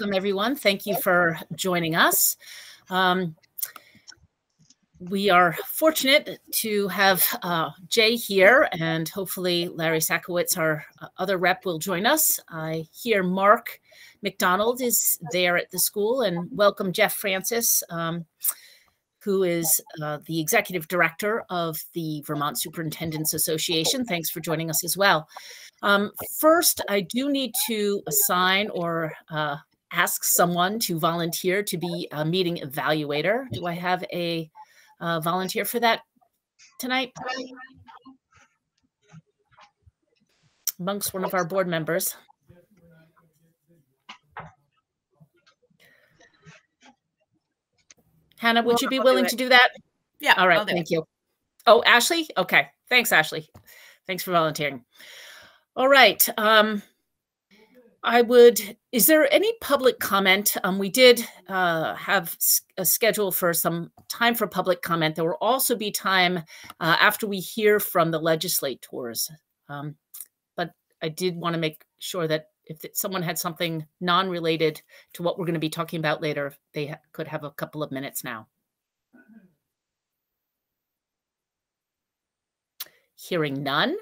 welcome everyone. Thank you for joining us. Um, we are fortunate to have uh, Jay here, and hopefully Larry Satcowitz, our uh, other rep, will join us. I hear Mark MacDonald is there at the school, and welcome Jeff Francis, um, who is uh, the executive director of the Vermont Superintendents Association. Thanks for joining us as well. Um, first, I do need to assign or uh, ask someone to volunteer to be a meeting evaluator. Do I have a uh, volunteer for that tonight? Amongst one of our board members. Hannah, would you be willing to do that? Yeah. All right. Thank you. Oh, Ashley? Okay. Thanks, Ashley. Thanks for volunteering. All right. Um, I would, is there any public comment? Um, we did uh, have a schedule for some time for public comment. There will also be time uh, after we hear from the legislators. Um, but I did want to make sure that if someone had something non-related to what we're going to be talking about later, they ha could have a couple of minutes now. Hearing none,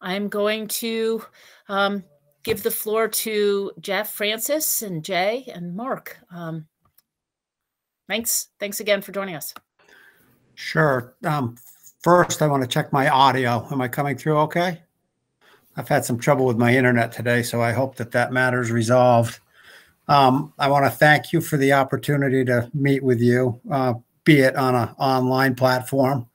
I'm going to um, give the floor to Jeff, Francis, and Jay and Mark. Um, thanks. Thanks again for joining us. Sure. Um, first, I want to check my audio. Am I coming through okay? I've had some trouble with my internet today, so I hope that that matter's resolved. Um, I want to thank you for the opportunity to meet with you, uh, be it on an online platform.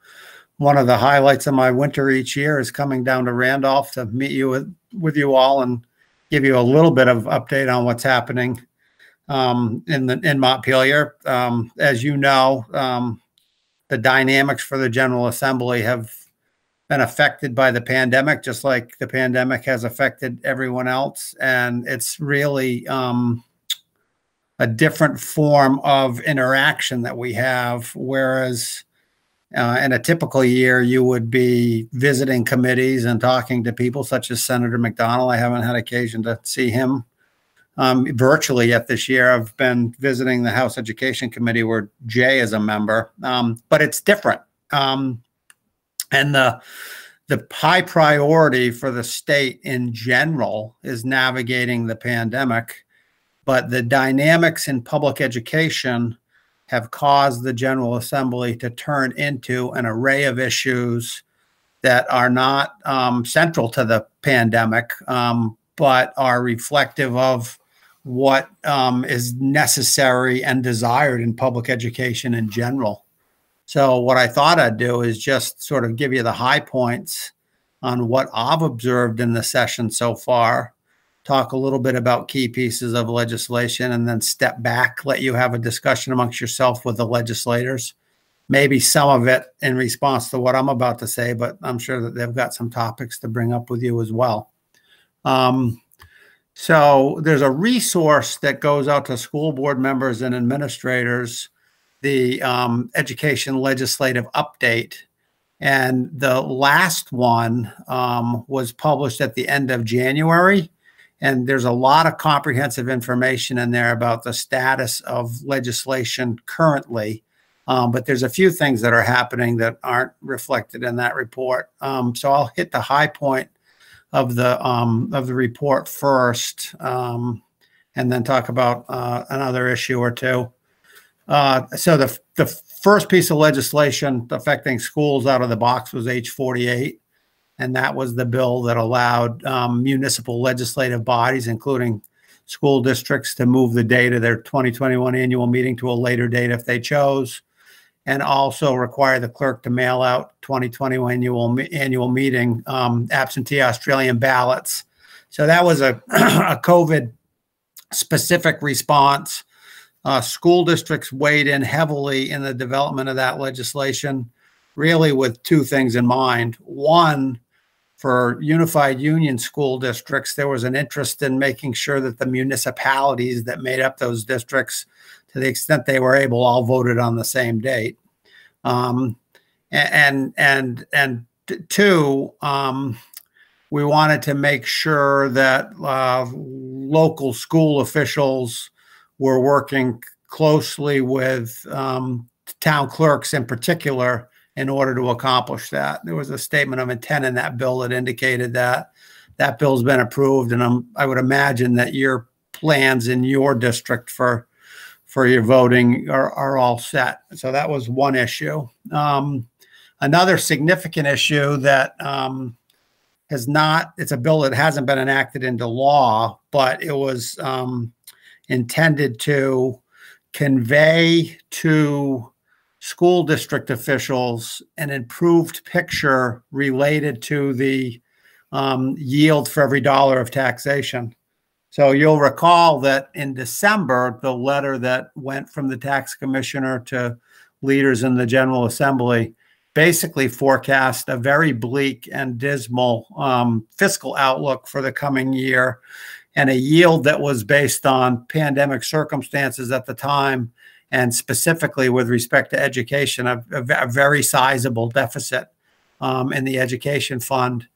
One of the highlights of my winter each year is coming down to Randolph to meet you with, with you all and give you a little bit of update on what's happening um, in the in Montpelier. Um, as you know, um, the dynamics for the General Assembly have been affected by the pandemic, just like the pandemic has affected everyone else, and it's really um, a different form of interaction that we have. Whereas uh, in a typical year, you would be visiting committees and talking to people such as Senator MacDonald. I haven't had occasion to see him um, virtually yet this year. I've been visiting the House Education Committee where Jay is a member, um, but it's different. Um, and the the high priority for the state in general is navigating the pandemic, but the dynamics in public education have caused the General Assembly to turn into an array of issues that are not um, central to the pandemic, um, but are reflective of what um, is necessary and desired in public education in general. So, what I thought I'd do is just sort of give you the high points on what I've observed in the session so far talk a little bit about key pieces of legislation and then step back, let you have a discussion amongst yourself with the legislators. Maybe some of it in response to what I'm about to say, but I'm sure that they've got some topics to bring up with you as well. Um, so there's a resource that goes out to school board members and administrators, the um, Education Legislative Update. And the last one um, was published at the end of January. And there's a lot of comprehensive information in there about the status of legislation currently. Um, but there's a few things that are happening that aren't reflected in that report. Um, so I'll hit the high point of the um, of the report first, um, and then talk about uh, another issue or two. Uh, so the the first piece of legislation affecting schools out of the box was H48 and that was the bill that allowed um, municipal legislative bodies, including school districts, to move the date of their 2021 annual meeting to a later date if they chose, and also require the clerk to mail out 2021 annual annual meeting um, absentee Australian ballots. So that was a, a COVID specific response. Uh, school districts weighed in heavily in the development of that legislation, really with two things in mind. One, for unified union school districts, there was an interest in making sure that the municipalities that made up those districts, to the extent they were able, all voted on the same date. Um, and and and two, um, we wanted to make sure that uh, local school officials we're working closely with um, town clerks in particular in order to accomplish that. There was a statement of intent in that bill that indicated that that bill's been approved, and I'm, I would imagine that your plans in your district for for your voting are, are all set. So that was one issue. Um, another significant issue that um, has not, it's a bill that hasn't been enacted into law, but it was um, intended to convey to school district officials an improved picture related to the um, yield for every dollar of taxation. So you'll recall that in December, the letter that went from the tax commissioner to leaders in the General Assembly basically forecast a very bleak and dismal um, fiscal outlook for the coming year and a yield that was based on pandemic circumstances at the time and specifically with respect to education, a, a, a very sizable deficit um, in the education fund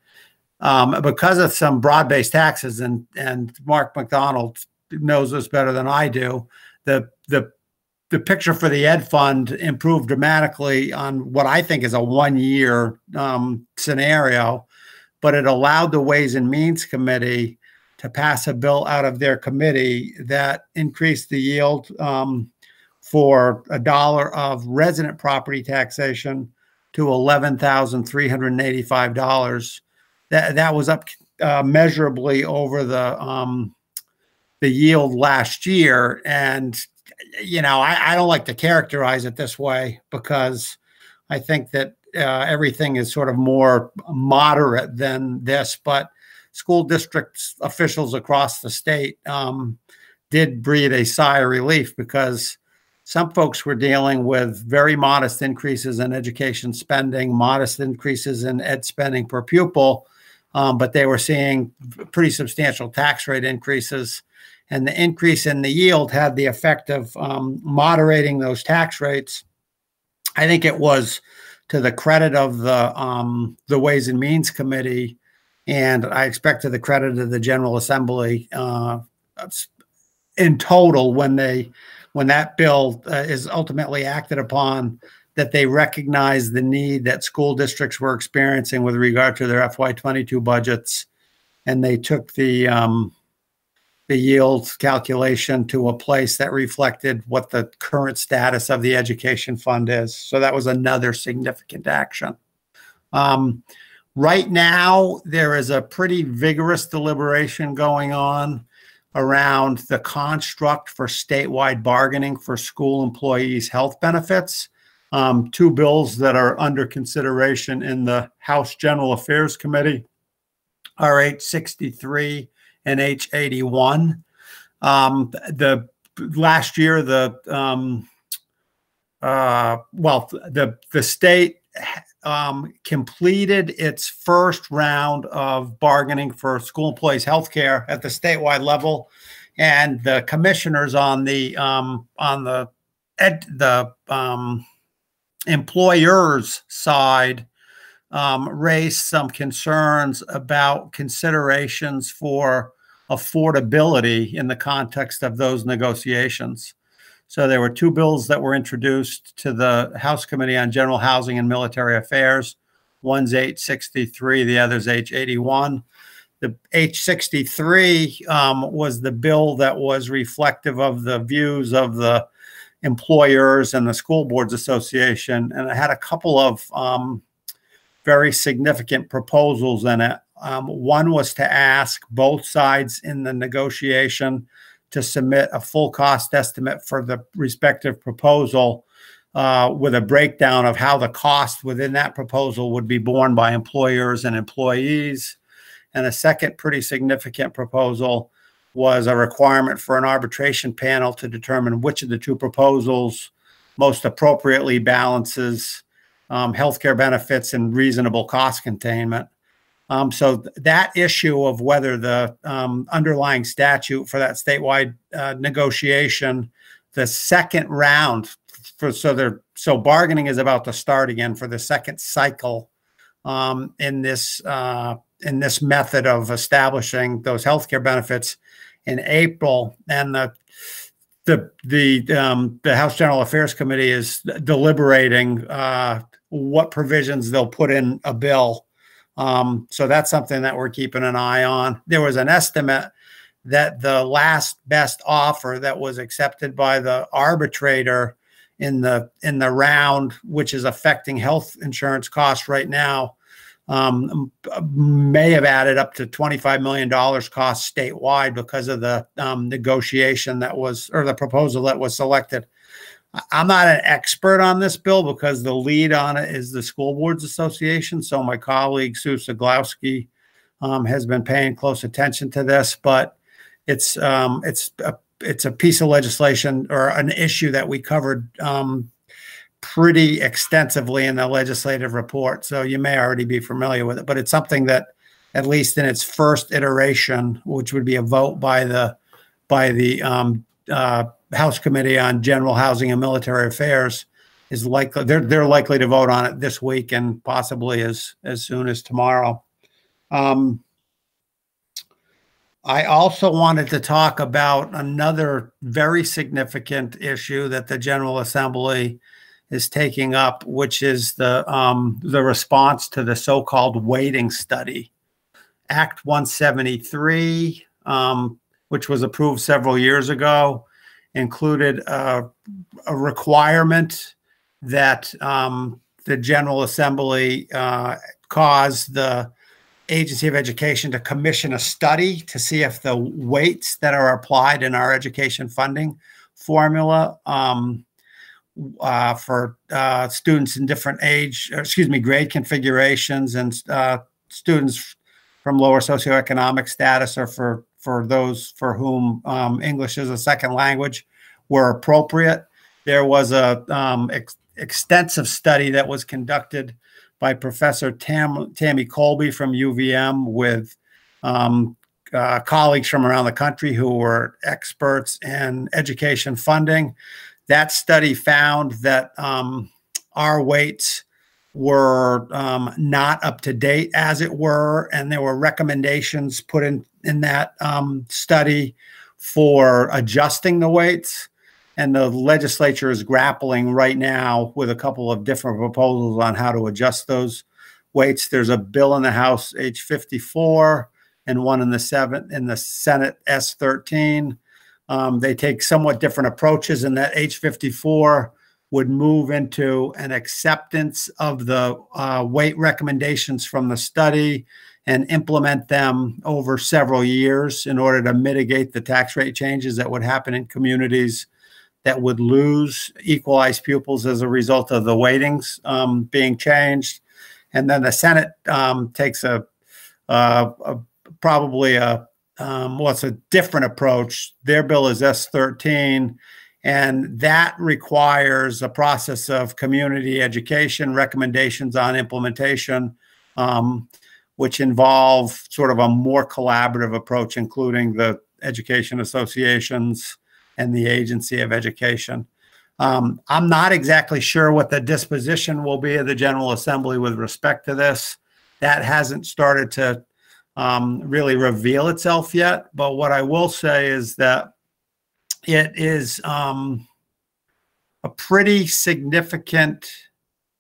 um, because of some broad-based taxes, and and Mark MacDonald knows this better than I do. The the the picture for the Ed Fund improved dramatically on what I think is a one-year um, scenario, but it allowed the Ways and Means Committee to pass a bill out of their committee that increased the yield um, for a dollar of resident property taxation to eleven thousand three hundred eighty-five dollars that that was up uh, measurably over the um, the yield last year. And you know, I, I, don't like to characterize it this way because I think that uh, everything is sort of more moderate than this. But school districts officials across the state um, did breathe a sigh of relief because some folks were dealing with very modest increases in education spending, modest increases in ed spending per pupil, um, but they were seeing pretty substantial tax rate increases. And the increase in the yield had the effect of um, moderating those tax rates. I think it was to the credit of the um, the Ways and Means Committee, and I expect to the credit of the General Assembly uh, in total when they when that bill uh, is ultimately acted upon that they recognize the need that school districts were experiencing with regard to their FY22 budgets, and they took the um, the yield calculation to a place that reflected what the current status of the education fund is. So that was another significant action. Um, right now, there is a pretty vigorous deliberation going on around the construct for statewide bargaining for school employees' health benefits um, two bills that are under consideration in the House General Affairs Committee are H63 and H81. Um, the last year, the um, uh, well, the the state um, completed its first round of bargaining for school employees' health care at the statewide level, and the commissioners on the um, on the ed, the um, employers' side um, raised some concerns about considerations for affordability in the context of those negotiations. So there were two bills that were introduced to the House Committee on General Housing and Military Affairs. One's H63, the other's H81. The H63 um, was the bill that was reflective of the views of the employers and the School Boards Association, and it had a couple of um, very significant proposals in it. Um, one was to ask both sides in the negotiation to submit a full cost estimate for the respective proposal uh, with a breakdown of how the cost within that proposal would be borne by employers and employees. And a second pretty significant proposal was a requirement for an arbitration panel to determine which of the two proposals most appropriately balances um, healthcare benefits and reasonable cost containment. Um, so th that issue of whether the um, underlying statute for that statewide uh, negotiation, the second round for so there so bargaining is about to start again for the second cycle um, in this uh, in this method of establishing those healthcare benefits in April, and the the the um, the House General Affairs Committee is deliberating uh, what provisions they'll put in a bill. Um, so that's something that we're keeping an eye on. There was an estimate that the last best offer that was accepted by the arbitrator in the in the round, which is affecting health insurance costs right now, um, may have added up to $25 million cost statewide because of the um, negotiation that was, or the proposal that was selected. I'm not an expert on this bill because the lead on it is the School Boards Association. So my colleague Sue Ceglowski um, has been paying close attention to this, but it's um, it's a, it's a piece of legislation or an issue that we covered um, pretty extensively in the legislative report. So you may already be familiar with it, but it's something that, at least in its first iteration, which would be a vote by the by the um, uh, House Committee on General Housing and Military Affairs, is likely they're they're likely to vote on it this week and possibly as as soon as tomorrow. Um, I also wanted to talk about another very significant issue that the General Assembly is taking up, which is the um, the response to the so-called weighting study. Act 173, um, which was approved several years ago, included a, a requirement that um, the General Assembly uh, cause the Agency of Education to commission a study to see if the weights that are applied in our education funding formula um, uh, for uh, students in different age, excuse me, grade configurations and uh, students from lower socioeconomic status or for, for those for whom um, English is a second language were appropriate. There was a um, ex extensive study that was conducted by Professor Tam Tammy Kolbe from UVM with um, uh, colleagues from around the country who were experts in education funding. That study found that um, our weights were um, not up to date, as it were, and there were recommendations put in in that um, study for adjusting the weights. And the legislature is grappling right now with a couple of different proposals on how to adjust those weights. There's a bill in the House, H54, and one in the seven in the Senate, S13. Um, they take somewhat different approaches, in that H54 would move into an acceptance of the uh, weight recommendations from the study and implement them over several years in order to mitigate the tax rate changes that would happen in communities that would lose equalized pupils as a result of the weightings um, being changed. And then the Senate um, takes a, a, a probably a um, well, it's a different approach. Their bill is S13, and that requires a process of community education, recommendations on implementation, um, which involve sort of a more collaborative approach, including the education associations and the Agency of Education. Um, I'm not exactly sure what the disposition will be of the General Assembly with respect to this. That hasn't started to um, really reveal itself yet. But what I will say is that it is um, a pretty significant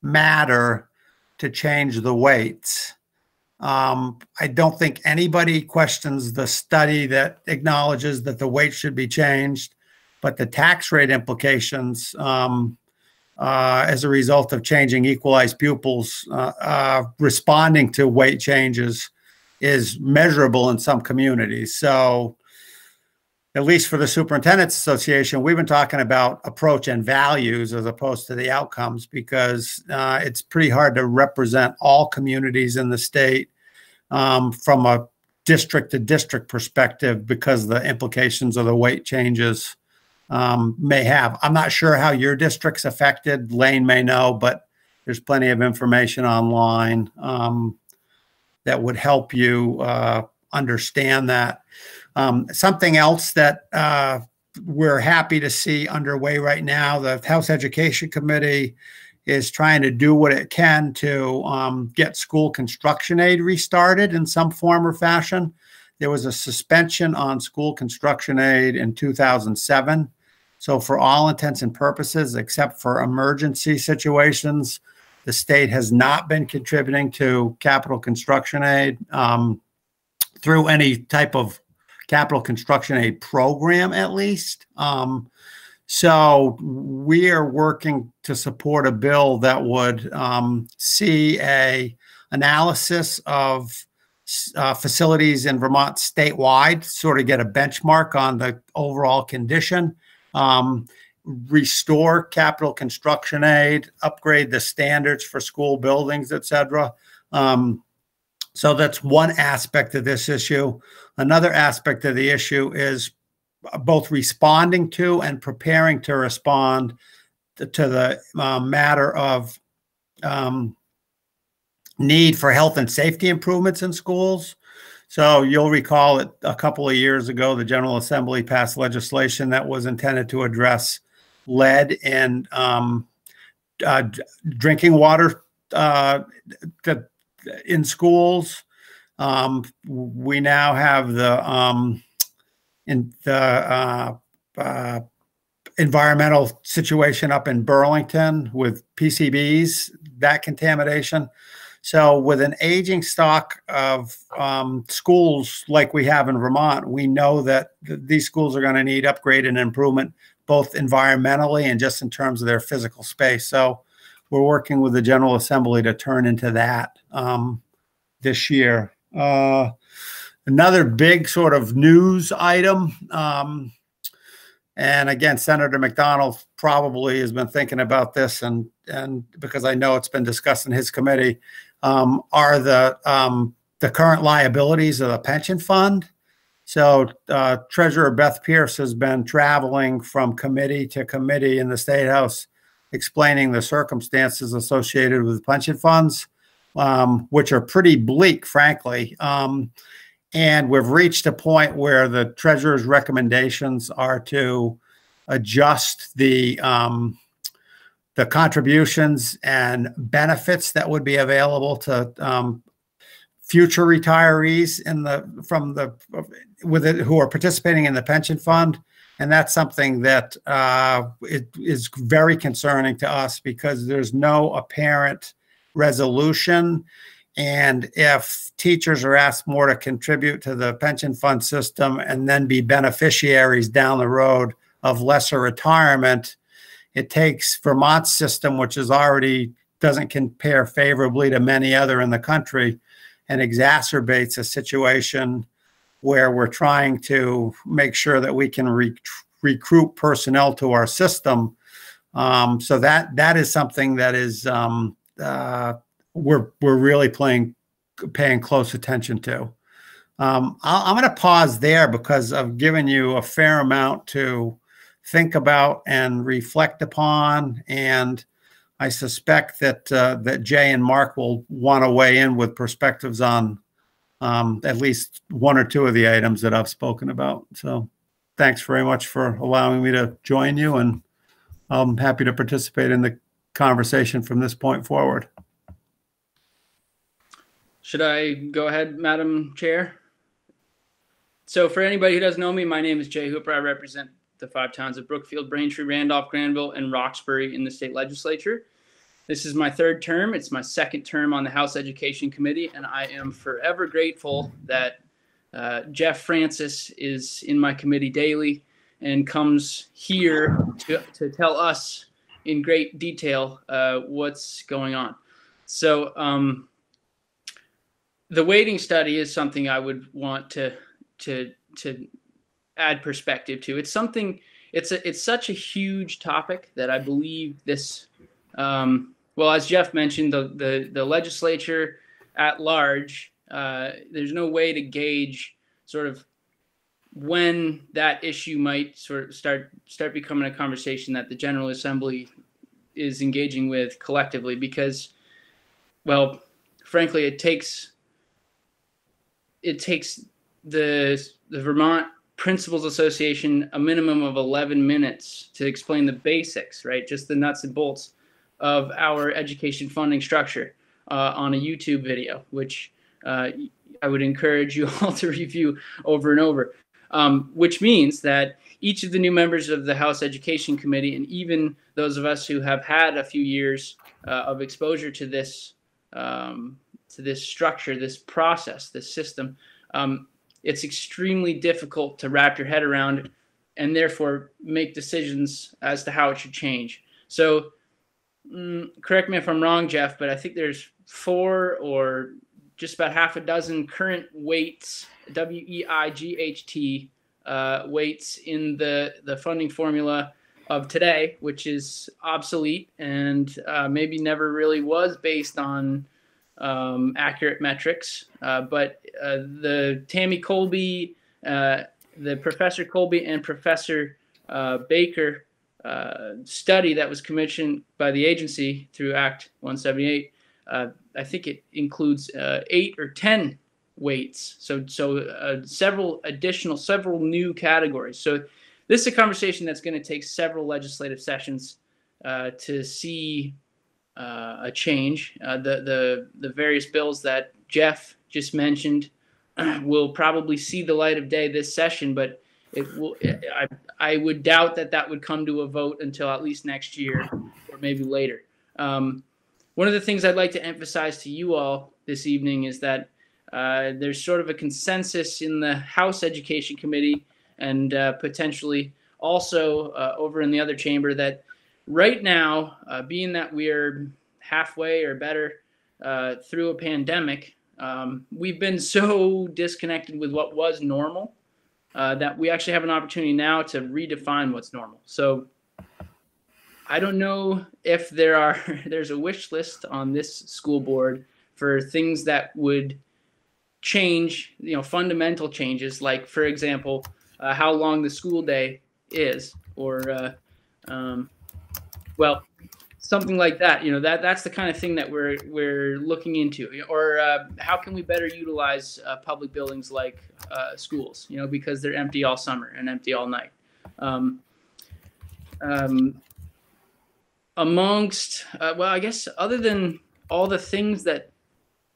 matter to change the weights. Um, I don't think anybody questions the study that acknowledges that the weight should be changed, but the tax rate implications um, uh, as a result of changing equalized pupils uh, uh, responding to weight changes is measurable in some communities. So, at least for the Superintendents Association, we've been talking about approach and values as opposed to the outcomes because uh, it's pretty hard to represent all communities in the state um, from a district to district perspective because the implications of the weight changes um, may have. I'm not sure how your district's affected. Lane may know, but there's plenty of information online. Um, that would help you uh, understand that. Um, something else that uh, we're happy to see underway right now, the House Education Committee is trying to do what it can to um, get school construction aid restarted in some form or fashion. There was a suspension on school construction aid in 2007 So, for all intents and purposes, except for emergency situations, the state has not been contributing to capital construction aid um, through any type of capital construction aid program, at least. Um, so we are working to support a bill that would um, see a analysis of uh, facilities in Vermont statewide, sort of get a benchmark on the overall condition, um, restore capital construction aid, upgrade the standards for school buildings, et cetera. Um, so that's one aspect of this issue. Another aspect of the issue is both responding to and preparing to respond to, the uh, matter of um, need for health and safety improvements in schools. So you'll recall that a couple of years ago, the General Assembly passed legislation that was intended to address lead in um, uh, drinking water uh, in schools. Um, we now have the um, in the uh, uh, environmental situation up in Burlington with PCBs, that contamination. So, with an aging stock of um, schools like we have in Vermont, we know that th these schools are going to need upgrade and improvement, both environmentally and just in terms of their physical space. So, we're working with the General Assembly to turn into that um, this year. Uh, another big sort of news item. Um, and again, Senator MacDonald probably has been thinking about this, and and because I know it's been discussed in his committee, um, are the um, the current liabilities of the pension fund. So uh, Treasurer Beth Pearce has been traveling from committee to committee in the State House, explaining the circumstances associated with pension funds, um, which are pretty bleak, frankly. Um, and we've reached a point where the treasurer's recommendations are to adjust the um, the contributions and benefits that would be available to um, future retirees in the from the with it who are participating in the pension fund and that's something that uh, it is very concerning to us because there's no apparent resolution and if teachers are asked more to contribute to the pension fund system and then be beneficiaries down the road of lesser retirement, it takes Vermont's system, which is already doesn't compare favorably to many other in the country, and exacerbates a situation where we're trying to make sure that we can re recruit personnel to our system. Um, so that that is something that is um, uh, we're we're really playing paying close attention to. Um, i am going to pause there because I've given you a fair amount to think about and reflect upon, and I suspect that uh, that Jay and Mark will want to weigh in with perspectives on um, at least one or two of the items that I've spoken about. So, thanks very much for allowing me to join you, and I'm happy to participate in the conversation from this point forward. Should I go ahead, Madam Chair? So, for anybody who doesn't know me, my name is Jay Hooper. I represent the five towns of Brookfield, Braintree, Randolph, Granville, and Roxbury in the state legislature. This is my third term. It's my second term on the House Education Committee, and I am forever grateful that uh, Jeff Francis is in my committee daily and comes here to, to tell us in great detail uh, what's going on. So, um, the weighting study is something I would want to to to add perspective to. It's something. It's a it's such a huge topic that I believe this. Um, well, as Jeff mentioned, the the the legislature at large. Uh, there's no way to gauge sort of when that issue might sort of start start becoming a conversation that the General Assembly is engaging with collectively because, well, frankly, it takes it takes the the Vermont Principals Association a minimum of 11 minutes to explain the basics, right? Just the nuts and bolts of our education funding structure uh, on a YouTube video, which uh, I would encourage you all to review over and over. Um, which means that each of the new members of the House Education Committee, and even those of us who have had a few years uh, of exposure to this um, to this structure, this process, this system, um, it's extremely difficult to wrap your head around, and therefore make decisions as to how it should change. So, mm, correct me if I'm wrong, Jeff, but I think there's four or just about half a dozen current weights, W E I G H T uh, weights in the the funding formula of today, which is obsolete and uh, maybe never really was based on um, accurate metrics. Uh, but uh, the Tammy Kolbe, uh, the Professor Kolbe and Professor uh, Baker study that was commissioned by the agency through Act 178, I think it includes eight or ten weights. So so uh, several additional, several new categories. So this is a conversation that's going to take several legislative sessions uh, to see uh, a change. Uh, the the the various bills that Jeff just mentioned will probably see the light of day this session, but it will. I I would doubt that that would come to a vote until at least next year or maybe later. Um, one of the things I'd like to emphasize to you all this evening is that uh, there's sort of a consensus in the House Education Committee and uh, potentially also uh, over in the other chamber that right now, uh, being that we're halfway or better uh, through a pandemic, um, we've been so disconnected with what was normal that we actually have an opportunity now to redefine what's normal. So I don't know if there are there's a wish list on this school board for things that would change, you know, fundamental changes, like for example, uh, how long the school day is, or uh, um, well, something like that. You know, that that's the kind of thing that we're we're looking into, or uh, how can we better utilize uh, public buildings like uh, schools? You know, because they're empty all summer and empty all night. Um, um, amongst, uh, well, I guess other than all the things that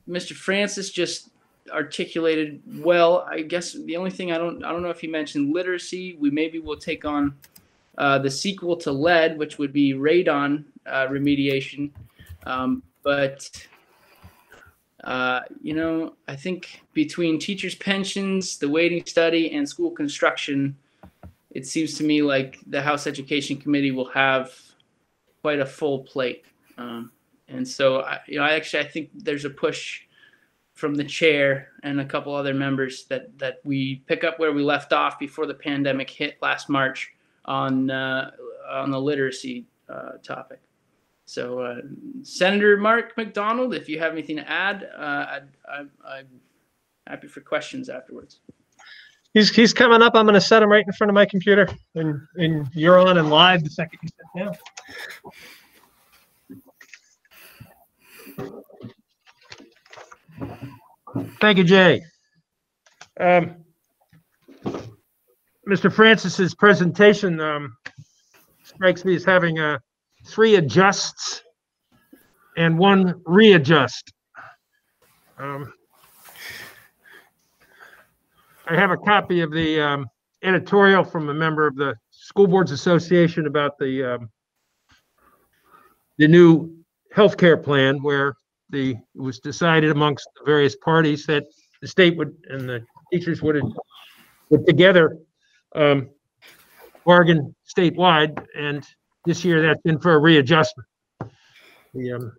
Mr. Francis just articulated well. I guess the only thing I don't I don't know if he mentioned literacy. We maybe will take on uh, the sequel to lead, which would be radon uh, remediation. Um, but uh, you know, I think between teachers' pensions, the weighting study, and school construction, it seems to me like the House Education Committee will have quite a full plate. Um, and so, I, you know, I actually I think there's a push from the chair and a couple other members that that we pick up where we left off before the pandemic hit last March on uh, on the literacy uh, topic. So, uh, Senator Mark MacDonald, if you have anything to add, uh, I, am happy for questions afterwards. He's he's coming up. I'm going to set him right in front of my computer, and and you're on and live the second you sit down. Thank you, Jay. Um, Mr. Francis's presentation um, strikes me as having uh, three adjusts and one readjust. Um, I have a copy of the um, editorial from a member of the School Boards Association about the um, the new healthcare plan, where the, it was decided amongst the various parties that the state would, and the teachers would, put together, um, bargain statewide, and this year that's been for a readjustment. The, um,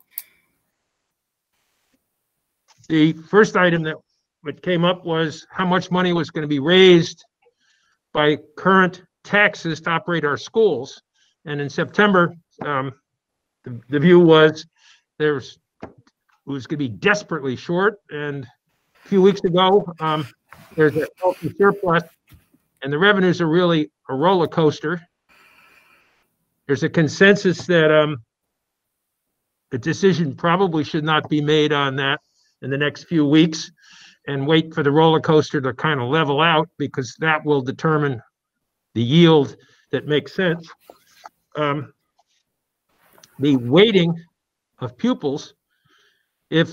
the first item that, what came up was how much money was going to be raised by current taxes to operate our schools. And in September, um, the, the view was there's who's going to be desperately short. And a few weeks ago, um, there's a healthy surplus, and the revenues are really a roller coaster. There's a consensus that um, a decision probably should not be made on that in the next few weeks and wait for the roller coaster to kind of level out because that will determine the yield that makes sense. Um, the weighting of pupils if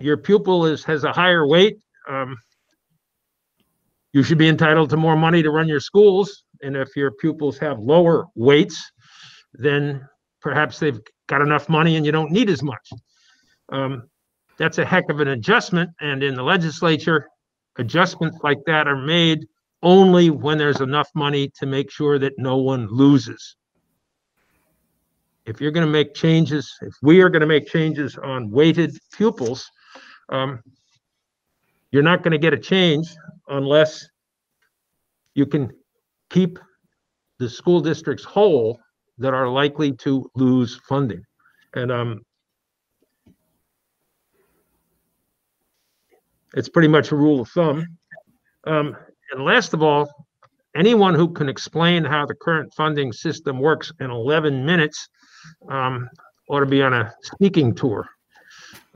your pupil is has a higher weight, um, you should be entitled to more money to run your schools. And if your pupils have lower weights, then perhaps they've got enough money and you don't need as much. Um, that's a heck of an adjustment. And in the legislature, adjustments like that are made only when there's enough money to make sure that no one loses. If you're going to make changes, if we are going to make changes on weighted pupils, um, you're not going to get a change unless you can keep the school districts whole that are likely to lose funding. And um, it's pretty much a rule of thumb. Um, and last of all, anyone who can explain how the current funding system works in 11 minutes um, ought to be on a speaking tour.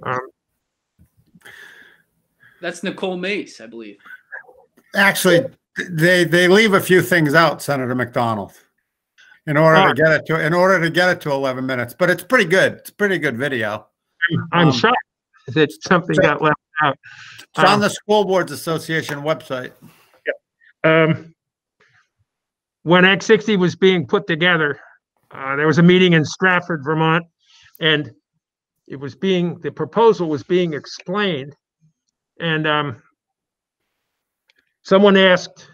Um, That's Nicole Mace, I believe. Actually, they, they leave a few things out, Senator MacDonald. In order to get it to, in order to get it to 11 minutes, but it's pretty good. It's a pretty good video. I'm Um, shocked that something got left out. It's on Um, the School Boards Association website. um, when Act 60 was being put together, uh, there was a meeting in Strafford, Vermont, and it was being, the proposal was being explained. And um, someone asked,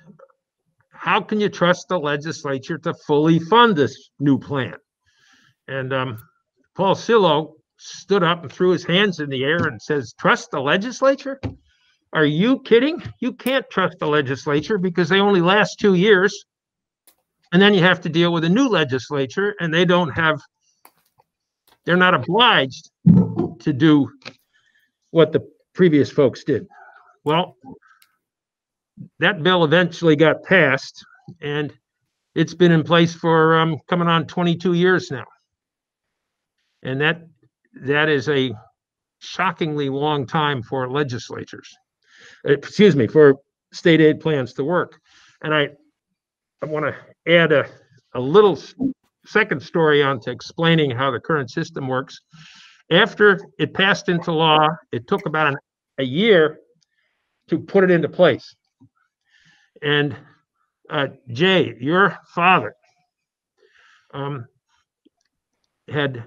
how can you trust the legislature to fully fund this new plan? And um, Paul Cillo stood up and threw his hands in the air and says, trust the legislature? Are you kidding? You can't trust the legislature because they only last two years. And then you have to deal with a new legislature and they don't have, they're not obliged to do what the previous folks did. Well, that bill eventually got passed and it's been in place for um, coming on 22 years now. And that, that is a shockingly long time for legislatures excuse me, for state aid plans to work. And I, I want to add a, a little second story on to explaining how the current system works. After it passed into law, it took about an, a year to put it into place. And uh, Jay, your father, um, had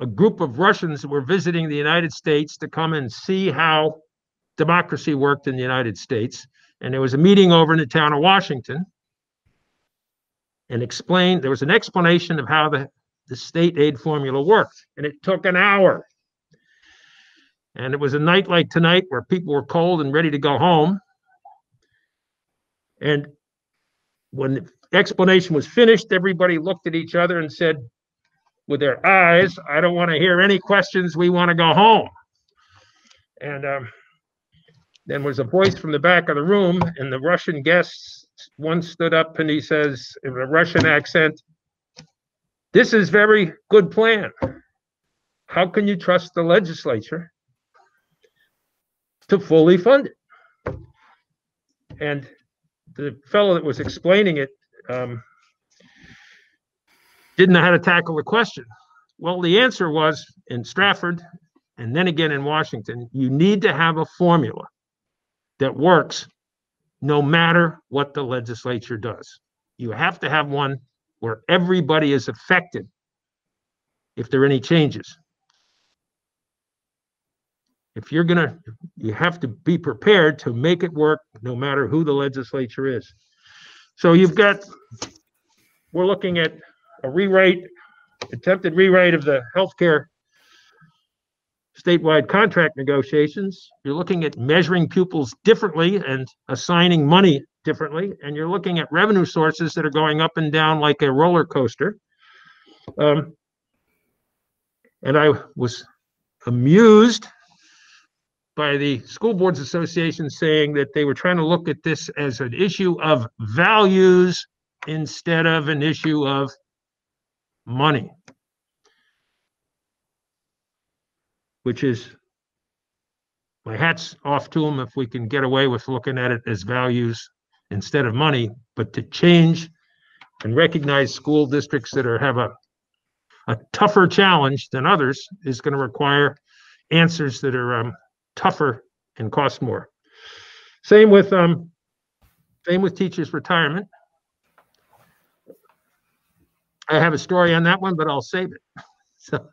a group of Russians were visiting the United States to come and see how democracy worked in the United States. And there was a meeting over in the town of Washington and explained, there was an explanation of how the, the state aid formula worked. And it took an hour. And it was a night like tonight where people were cold and ready to go home. And when the explanation was finished, everybody looked at each other and said, with their eyes, I don't want to hear any questions. We want to go home. And um, then was a voice from the back of the room, and the Russian guests, one stood up and he says, in a Russian accent, This is very good plan. How can you trust the legislature to fully fund it? And the fellow that was explaining it um, didn't know how to tackle the question. Well, the answer was in Strafford and then again in Washington, you need to have a formula that works no matter what the legislature does. You have to have one where everybody is affected if there are any changes. If you're gonna, you have to be prepared to make it work no matter who the legislature is. So you've got, we're looking at a rewrite, attempted rewrite of the healthcare statewide contract negotiations. You're looking at measuring pupils differently and assigning money differently. And you're looking at revenue sources that are going up and down like a roller coaster. Um, and I was amused by the School Boards Association saying that they were trying to look at this as an issue of values instead of an issue of money. Which is my hat's off to them if we can get away with looking at it as values instead of money, but to change and recognize school districts that are have a a tougher challenge than others is going to require answers that are um, tougher and cost more. Same with um, Same with teachers' retirement. I have a story on that one, but I'll save it. So,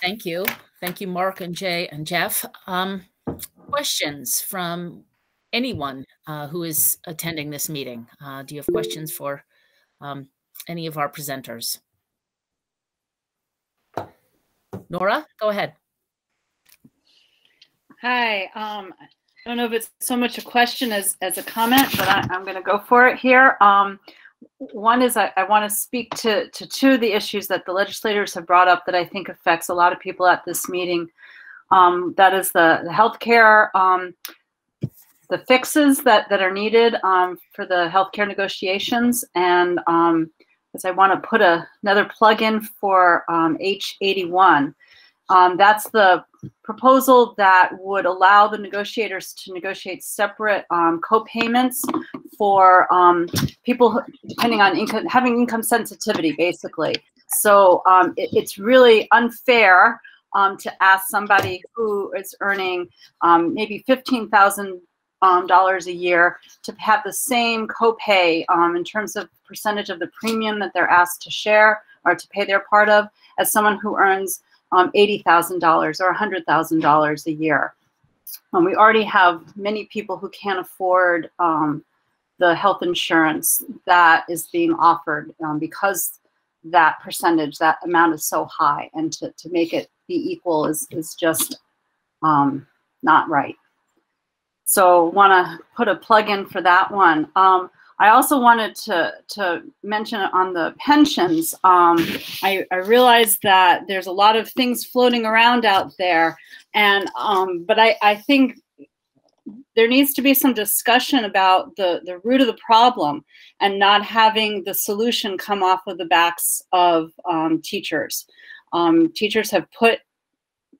Thank you. Thank you, Mark and Jay and Jeff. Um, questions from anyone uh, who is attending this meeting? Uh, do you have questions for um, any of our presenters? Nora, go ahead. Hi. Um, I don't know if it's so much a question as, as a comment, but I, I'm going to go for it here. Um, one is I, I want to speak to, to two of the issues that the legislators have brought up that I think affects a lot of people at this meeting. Um, that is the, the healthcare, um, the fixes that, that are needed um, for the healthcare negotiations. And um, as I want to put a, another plug in for um, H81. Um, that's the proposal that would allow the negotiators to negotiate separate um, co-payments for um, people who- depending on income, having income sensitivity, basically. So um, it- it's really unfair um, to ask somebody who is earning um, maybe fifteen thousand dollars a year to have the same copay in terms of percentage of the premium that they're asked to share or to pay their part of as someone who earns um, $80,000 or $100,000 a year. Um, we already have many people who can't afford um, the health insurance that is being offered um, because that percentage, that amount is so high. And to, to make it be equal is, is just um, not right. So want to put a plug in for that one. Um, I also wanted to, to mention on the pensions. Um, I, I realize that there's a lot of things floating around out there, and um, but I, I think there needs to be some discussion about the, the root of the problem and not having the solution come off of the backs of um, teachers. Um, teachers have put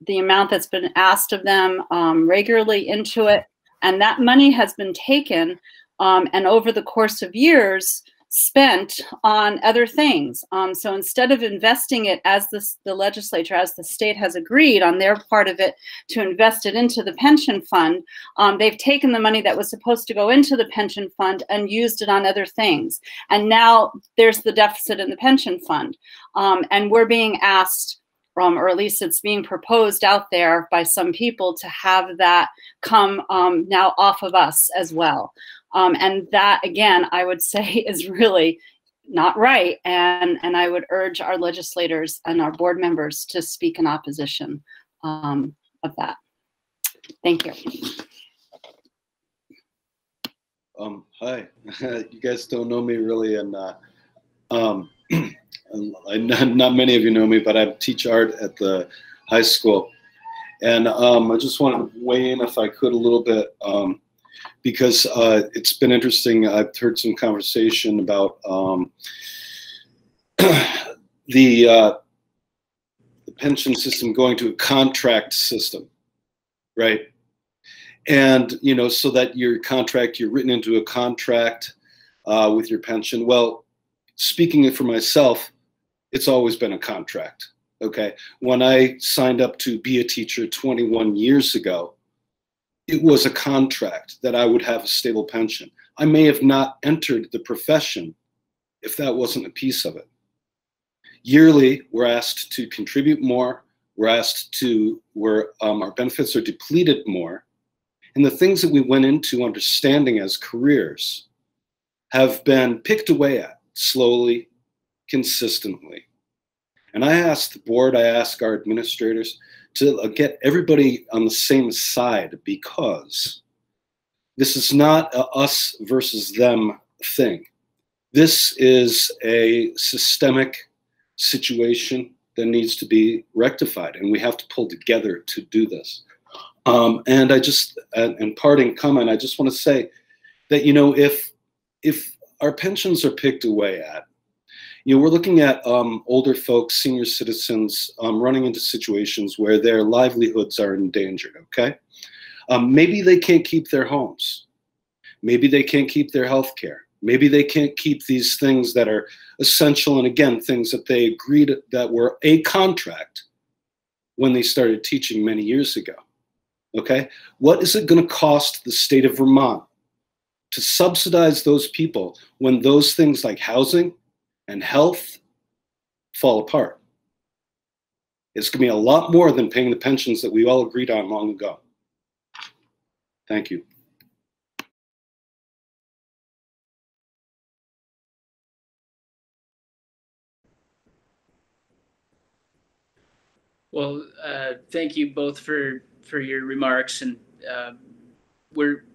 the amount that's been asked of them um, regularly into it, and that money has been taken um, and over the course of years spent on other things. Um, so instead of investing it as the, the legislature, as the state has agreed on their part of it to invest it into the pension fund, um, they've taken the money that was supposed to go into the pension fund and used it on other things. And now there's the deficit in the pension fund. Um, and we're being asked um, or at least it's being proposed out there by some people to have that come um, now off of us as well. Um, and that, again, I would say is really not right. And, and I would urge our legislators and our board members to speak in opposition um, of that. Thank you. Um, hi, you guys don't know me really, and uh, um, not, many of you know me, but I teach art at the high school, and um, I just want to weigh in if I could a little bit um, because uh, it's been interesting. I've heard some conversation about um, the, uh, the pension system going to a contract system, right? and you know so that your contract you're written into a contract uh, with your pension well speaking for myself it's always been a contract okay when i signed up to be a teacher 21 years ago it was a contract that i would have a stable pension. I may have not entered the profession if that wasn't a piece of it. Yearly we're asked to contribute more. We're asked to where um, our benefits are depleted more. And the things that we went into understanding as careers have been picked away at slowly, consistently. And I ask the board, I ask our administrators to uh, get everybody on the same side because this is not a us versus them thing. This is a systemic situation that needs to be rectified, and we have to pull together to do this. Um, and I just, and parting comment, I just want to say that you know if if our pensions are picked away at, you know, we're looking at um, older folks, senior citizens, um, running into situations where their livelihoods are endangered. Okay, Um, maybe they can't keep their homes. Maybe they can't keep their health care. Maybe they can't keep these things that are essential and again, things that they agreed that were a contract when they started teaching many years ago. Okay? What is it going to cost the state of Vermont to subsidize those people when those things like housing and health fall apart? It's going to be a lot more than paying the pensions that we all agreed on long ago. Thank you. Well, uh, thank you both for for your remarks, and uh, we're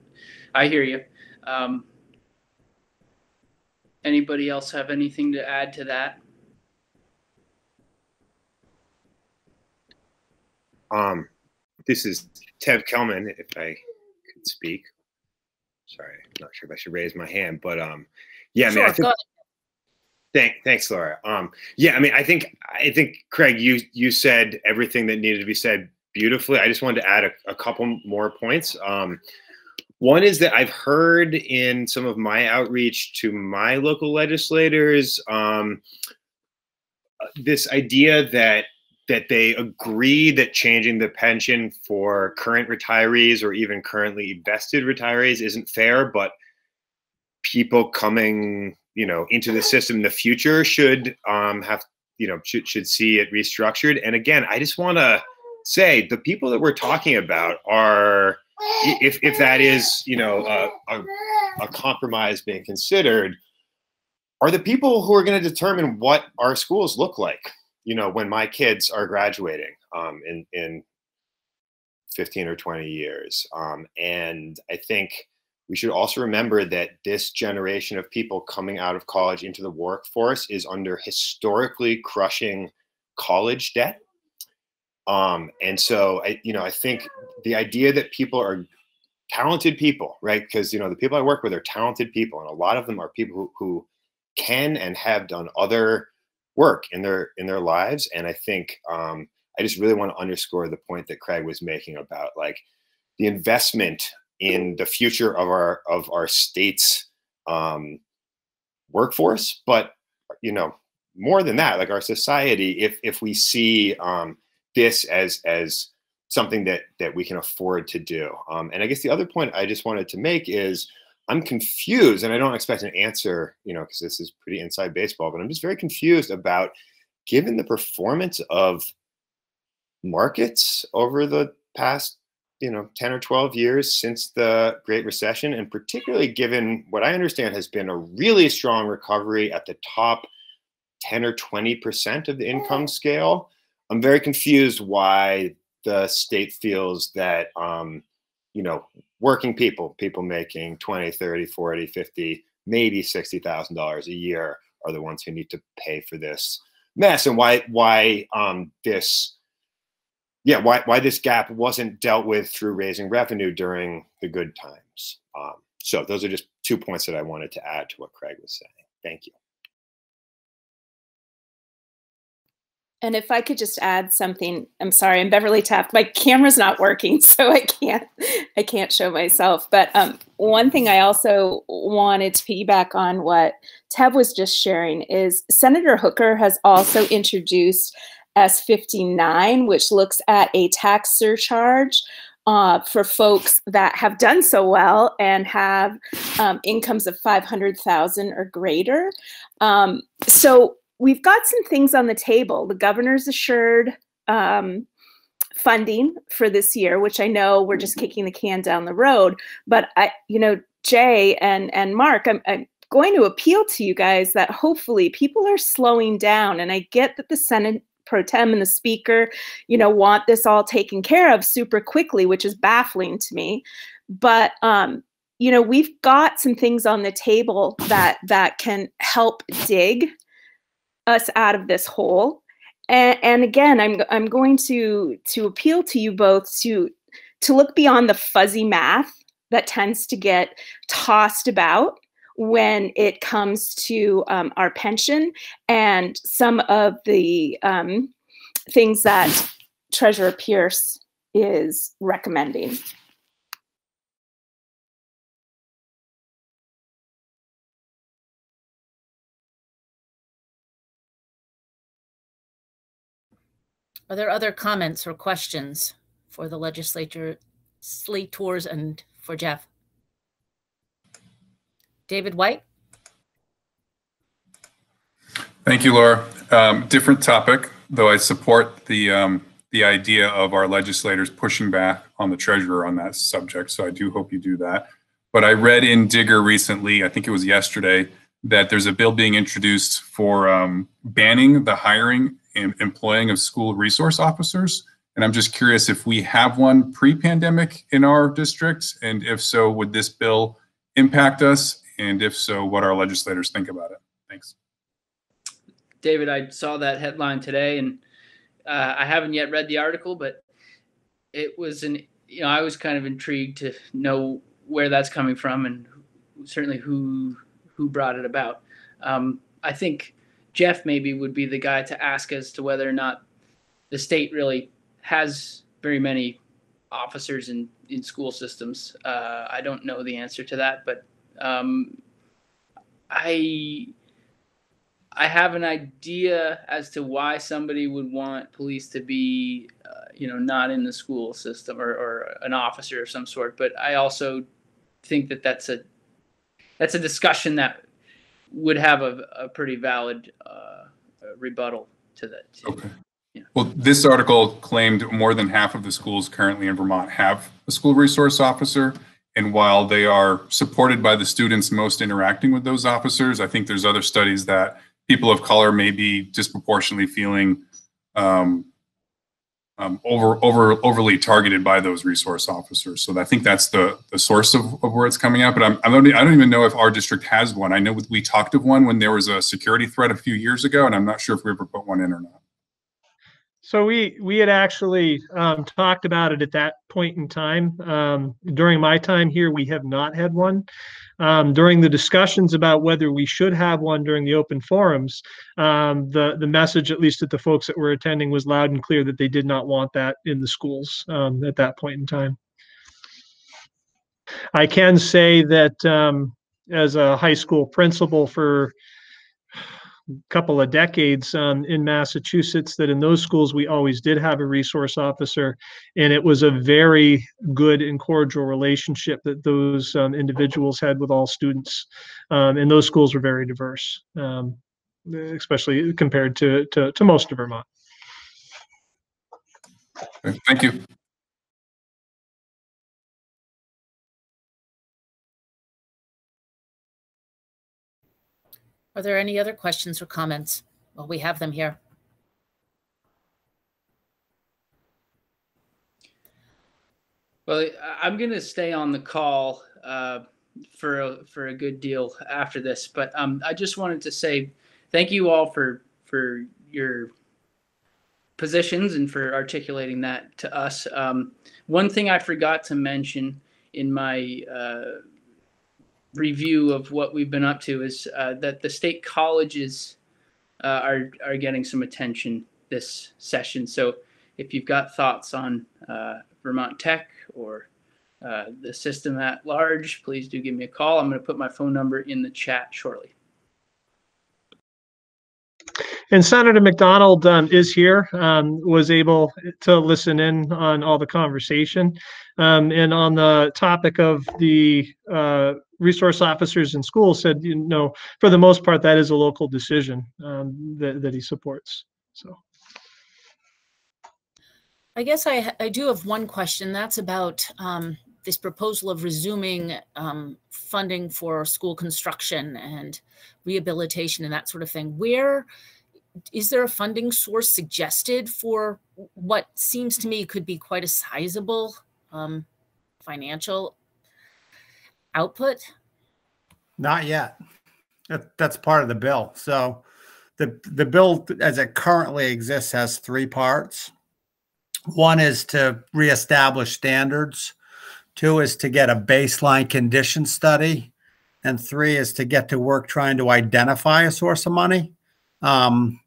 I hear you. Um, anybody else have anything to add to that? Um, this is Tev Kelman, if I could speak. Sorry, I'm not sure if I should raise my hand, but um, yeah, I mean, I think, thank, thanks, Laura. Um, yeah, I mean, I think, I think, Craig, you you said everything that needed to be said beautifully. I just wanted to add a, a couple more points. Um, one is that I've heard in some of my outreach to my local legislators um, this idea that that they agree that changing the pension for current retirees or even currently vested retirees isn't fair, but people coming, you know, into the system in the future should um, have, you know, should should see it restructured. And again, I just want to say the people that we're talking about are, if if that is, you know, a, a, a compromise being considered, are the people who are going to determine what our schools look like you know, when my kids are graduating um, in in 15 or 20 years. Um, and I think we should also remember that this generation of people coming out of college into the workforce is under historically crushing college debt. Um, and so I, you know, I think the idea that people are talented people, right? Because you know, the people I work with are talented people, and a lot of them are people who, who can and have done other work in their in their lives and i think um, i just really want to underscore the point that craig was making about like the investment in the future of our of our state's um, workforce but you know more than that like our society if if we see um, this as as something that that we can afford to do um, and i guess the other point i just wanted to make is I'm confused, and I don't expect an answer, you know, because this is pretty inside baseball, but I'm just very confused about given the performance of markets over the past, you know, 10 or 12 years since the Great Recession, and particularly given what I understand has been a really strong recovery at the top 10 or 20% of the income scale. I'm very confused why the state feels that, um, you know, working people, people making 20, 30, 40, 50, maybe $60,000 a year are the ones who need to pay for this mess. And why why um this yeah why why this gap wasn't dealt with through raising revenue during the good times. Um, so those are just two points that i wanted to add to what craig was saying. Thank you And if I could just add something, I'm sorry, I'm Beverly Taft. My camera's not working, so I can't I can't show myself. But um, one thing I also wanted to piggyback on what Tev was just sharing is Senator Hooker has also introduced S59, which looks at a tax surcharge uh, for folks that have done so well and have um, incomes of 500,000 or greater. Um, so we've got some things on the table. The governor's assured um, funding for this year, which I know we're just kicking the can down the road. But I, you know, Jay and and Mark, I'm, I'm going to appeal to you guys that hopefully people are slowing down. And I get that the Senate pro tem and the speaker, you know, want this all taken care of super quickly, which is baffling to me. But um, you know, we've got some things on the table that that can help dig us out of this hole. And, and again, I'm I'm going to to appeal to you both to to look beyond the fuzzy math that tends to get tossed about when it comes to um, our pension and some of the um, things that Treasurer Pearce is recommending. Are there other comments or questions for the legislature, slators, and for Jeff? David White? Thank you, Laura. Um, different topic, though I support the um, the idea of our legislators pushing back on the treasurer on that subject. So I do hope you do that. But I read in Digger recently, I think it was yesterday, that there's a bill being introduced for um, banning the hiring employing of school resource officers. And I'm just curious if we have one pre-pandemic in our district, and if so, would this bill impact us? And if so, what our legislators think about it? Thanks. David, I saw that headline today, and uh, I haven't yet read the article, but it was an you know I was kind of intrigued to know where that's coming from and certainly who who brought it about. Um, I think Jeff maybe would be the guy to ask as to whether or not the state really has very many officers in in school systems. Uh, I don't know the answer to that, but um, I I have an idea as to why somebody would want police to be, uh, you know, not in the school system or, or an officer of some sort. But I also think that that's a that's a discussion that would have a, a pretty valid uh, rebuttal to that. Okay. Yeah. Well, this article claimed more than half of the schools currently in Vermont have a school resource officer. And while they are supported by the students most interacting with those officers, I think there's other studies that people of color may be disproportionately feeling um, um, over over overly targeted by those resource officers. So I think that's the the source of, of where it's coming out. But I'm, I don't I don't even know if our district has one. I know we talked of one when there was a security threat a few years ago, and I'm not sure if we ever put one in or not. So we we had actually um, talked about it at that point in time. Um, during my time here, we have not had one um, during the discussions about whether we should have one during the open forums, um, the the message, at least at the folks that were attending, was loud and clear that they did not want that in the schools um, at that point in time. I can say that um, as a high school principal for couple of decades um, in Massachusetts that in those schools we always did have a resource officer, and it was a very good and cordial relationship that those um, individuals had with all students, um, and those schools were very diverse, um, especially compared to, to to most of Vermont. Thank you. Are there any other questions or comments? Well, we have them here. Well, I'm going to stay on the call uh, for a, for a good deal after this, but um, I just wanted to say thank you all for for your positions and for articulating that to us. Um, one thing I forgot to mention in my uh, review of what we've been up to is uh, that the state colleges uh, are are getting some attention this session. So if you've got thoughts on uh, Vermont Tech or uh, the system at large, please do give me a call. I'm going to put my phone number in the chat shortly. And Senator MacDonald um, is here, um, was able to listen in on all the conversation. Um, and on the topic of the uh, resource officers in schools said, you know, for the most part, that is a local decision um, that, that he supports. So. I guess I, I do have one question. That's about um, this proposal of resuming um, funding for school construction and rehabilitation and that sort of thing. Where is there a funding source suggested for what seems to me could be quite a sizable um, financial output? Not yet. That, that's part of the bill. So the the bill as it currently exists has three parts. One is to reestablish standards. Two is to get a baseline condition study. And three is to get to work trying to identify a source of money. Um,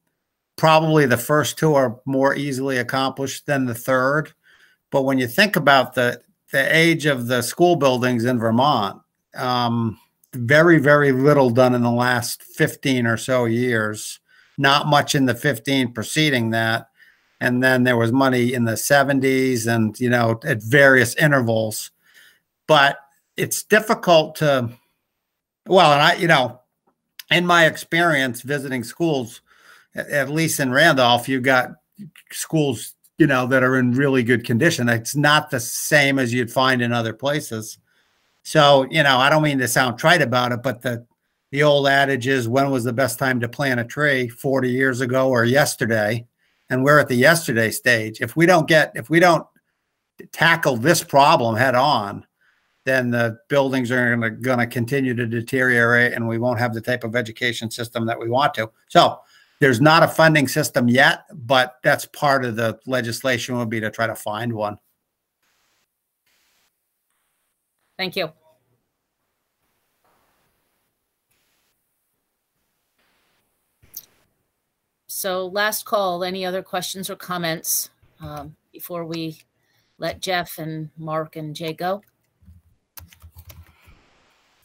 probably the first two are more easily accomplished than the third. But when you think about the the age of the school buildings in Vermont, um, very, very little done in the last 15 or so years, not much in the 15 preceding that. and then there was money in the 70s and you know at various intervals but it's difficult to well and i you know in my experience visiting schools at least in randolph you've got schools you know that are in really good condition. It's not the same as you'd find in other places. So you know i don't mean to sound trite about it but the the old adage is when was the best time to plant a tree? 40 years ago or yesterday. And we're at the yesterday stage. If we don't get if we don't tackle this problem head on then the buildings are going to continue to deteriorate and we won't have the type of education system that we want to. So there's not a funding system yet but that's part of the legislation would be to try to find one thank you So last call, any other questions or comments um, before we let Jeff and Mark and Jay go?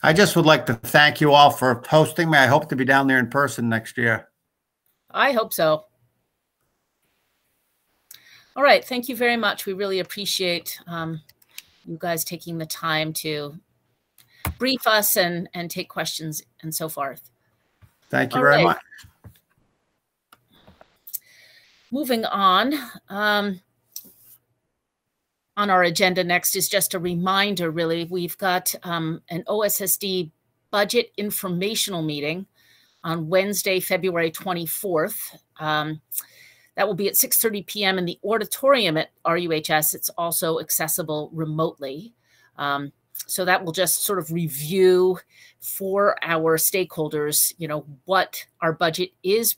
I just would like to thank you all for hosting me. I hope to be down there in person next year. I hope so. All right. Thank you very much. We really appreciate um, you guys taking the time to brief us and, and take questions and so forth. Thank you all very right. much moving on. Um, on our agenda next is just a reminder, really. We've got um, an OSSD budget informational meeting on Wednesday, February 24th. Um, that will be at 6.30 p.m. in the auditorium at RUHS. It's also accessible remotely. Um, so that will just sort of review for our stakeholders, you know, what our budget is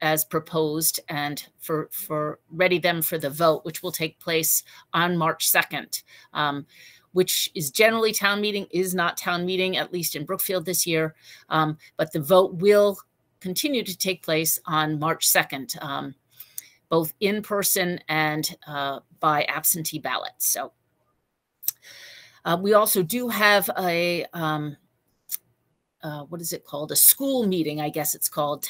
as proposed and for for ready them for the vote, which will take place on March 2nd. Um, which is generally town meeting, is not town meeting, at least in Brookfield this year. Um, but the vote will continue to take place on March 2nd, um, both in person and uh, by absentee ballot. So uh, we also do have a, um, uh, what is it called? A school meeting, I guess it's called,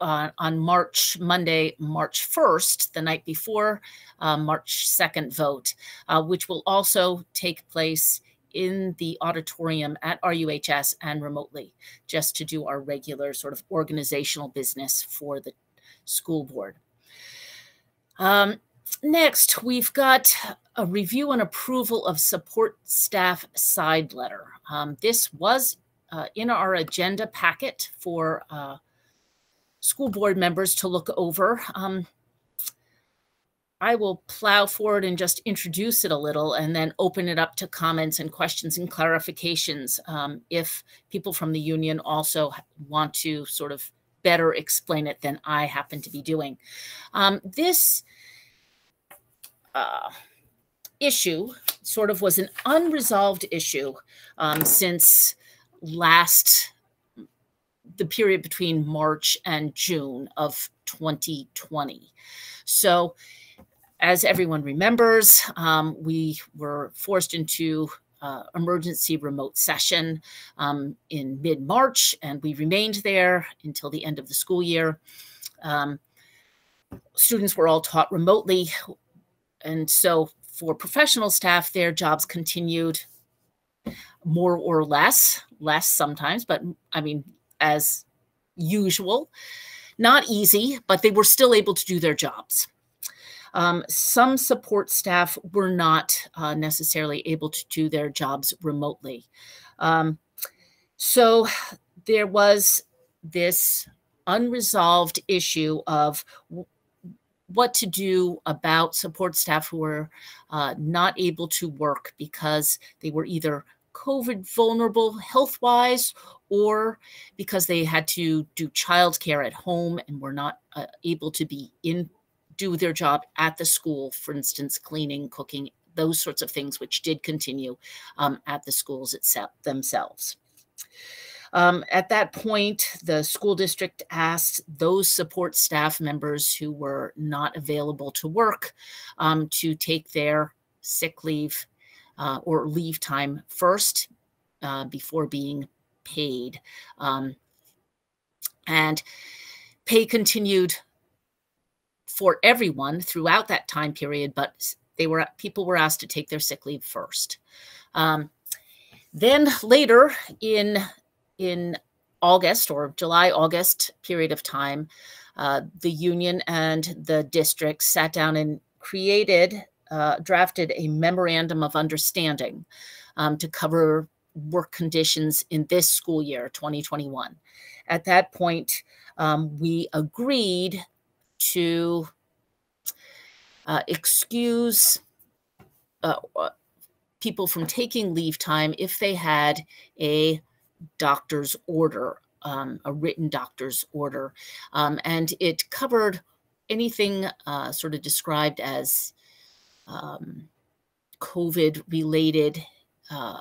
uh, on March, Monday, March 1st, the night before uh, March 2nd vote, uh, which will also take place in the auditorium at RUHS and remotely, just to do our regular sort of organizational business for the school board. Um, next, we've got a review and approval of support staff side letter. Um, this was uh, in our agenda packet for uh, school board members to look over. Um, I will plow forward and just introduce it a little and then open it up to comments and questions and clarifications um, if people from the union also want to sort of better explain it than I happen to be doing. Um, this uh, issue sort of was an unresolved issue um, since last the period between March and June of 2020. So, as everyone remembers, um, we were forced into uh, emergency remote session um, in mid March, and we remained there until the end of the school year. Um, students were all taught remotely, and so for professional staff, their jobs continued more or less, less sometimes, but I mean, as usual. Not easy, but they were still able to do their jobs. Um, some support staff were not uh, necessarily able to do their jobs remotely. Um, so there was this unresolved issue of what to do about support staff who were uh, not able to work because they were either COVID vulnerable health wise or because they had to do childcare at home and were not uh, able to be in do their job at the school for instance cleaning cooking those sorts of things which did continue um, at the schools itself themselves. Um, at that point, the school district asked those support staff members who were not available to work um, to take their sick leave uh, or leave time first uh, before being paid. Um, and pay continued for everyone throughout that time period, but they were people were asked to take their sick leave first. Um, then later in in August or July August period of time, uh, the union and the district sat down and created uh, drafted a memorandum of understanding um, to cover work conditions in this school year 2021. At that point, um, we agreed to uh, excuse uh, uh, people from taking leave time if they had a doctor's order, um, a written doctor's order. Um, and it covered anything uh, sort of described as um, COVID related uh,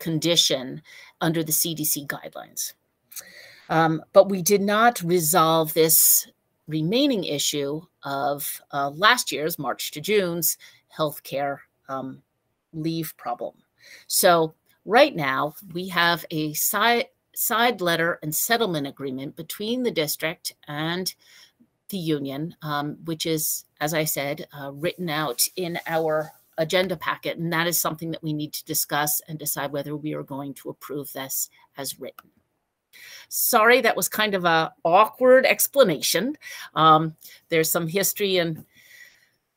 condition under the CDC guidelines. Um, but we did not resolve this remaining issue of uh, last year's March to June's healthcare um, leave problem. So right now we have a side side letter and settlement agreement between the district and the union, um, which is, as I said, uh, written out in our agenda packet. And that is something that we need to discuss and decide whether we are going to approve this as written. Sorry, that was kind of a awkward explanation. Um, there's some history and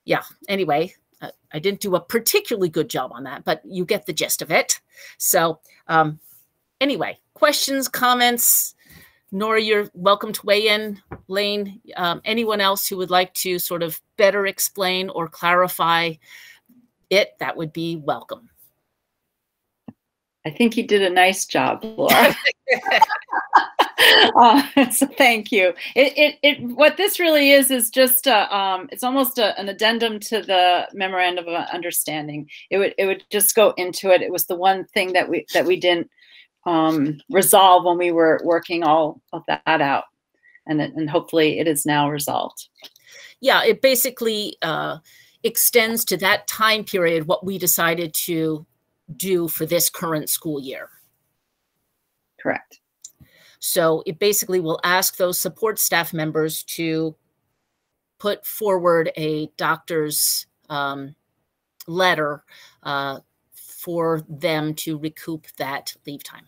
yeah, anyway, uh, I didn't do a particularly good job on that, but you get the gist of it. So um, anyway, questions, comments, Nora, you're welcome to weigh in. Lane, um, anyone else who would like to sort of better explain or clarify it, that would be welcome. I think you did a nice job, Laura. uh, so thank you. It, it, it, what this really is is just a, um, it's almost a, an addendum to the memorandum of understanding. It would it would just go into it. It was the one thing that we that we didn't um, resolve when we were working all of that out, and and hopefully it is now resolved. Yeah, it basically uh, extends to that time period what we decided to do for this current school year. Correct. So it basically will ask those support staff members to put forward a doctor's um, letter uh, for them to recoup that leave time.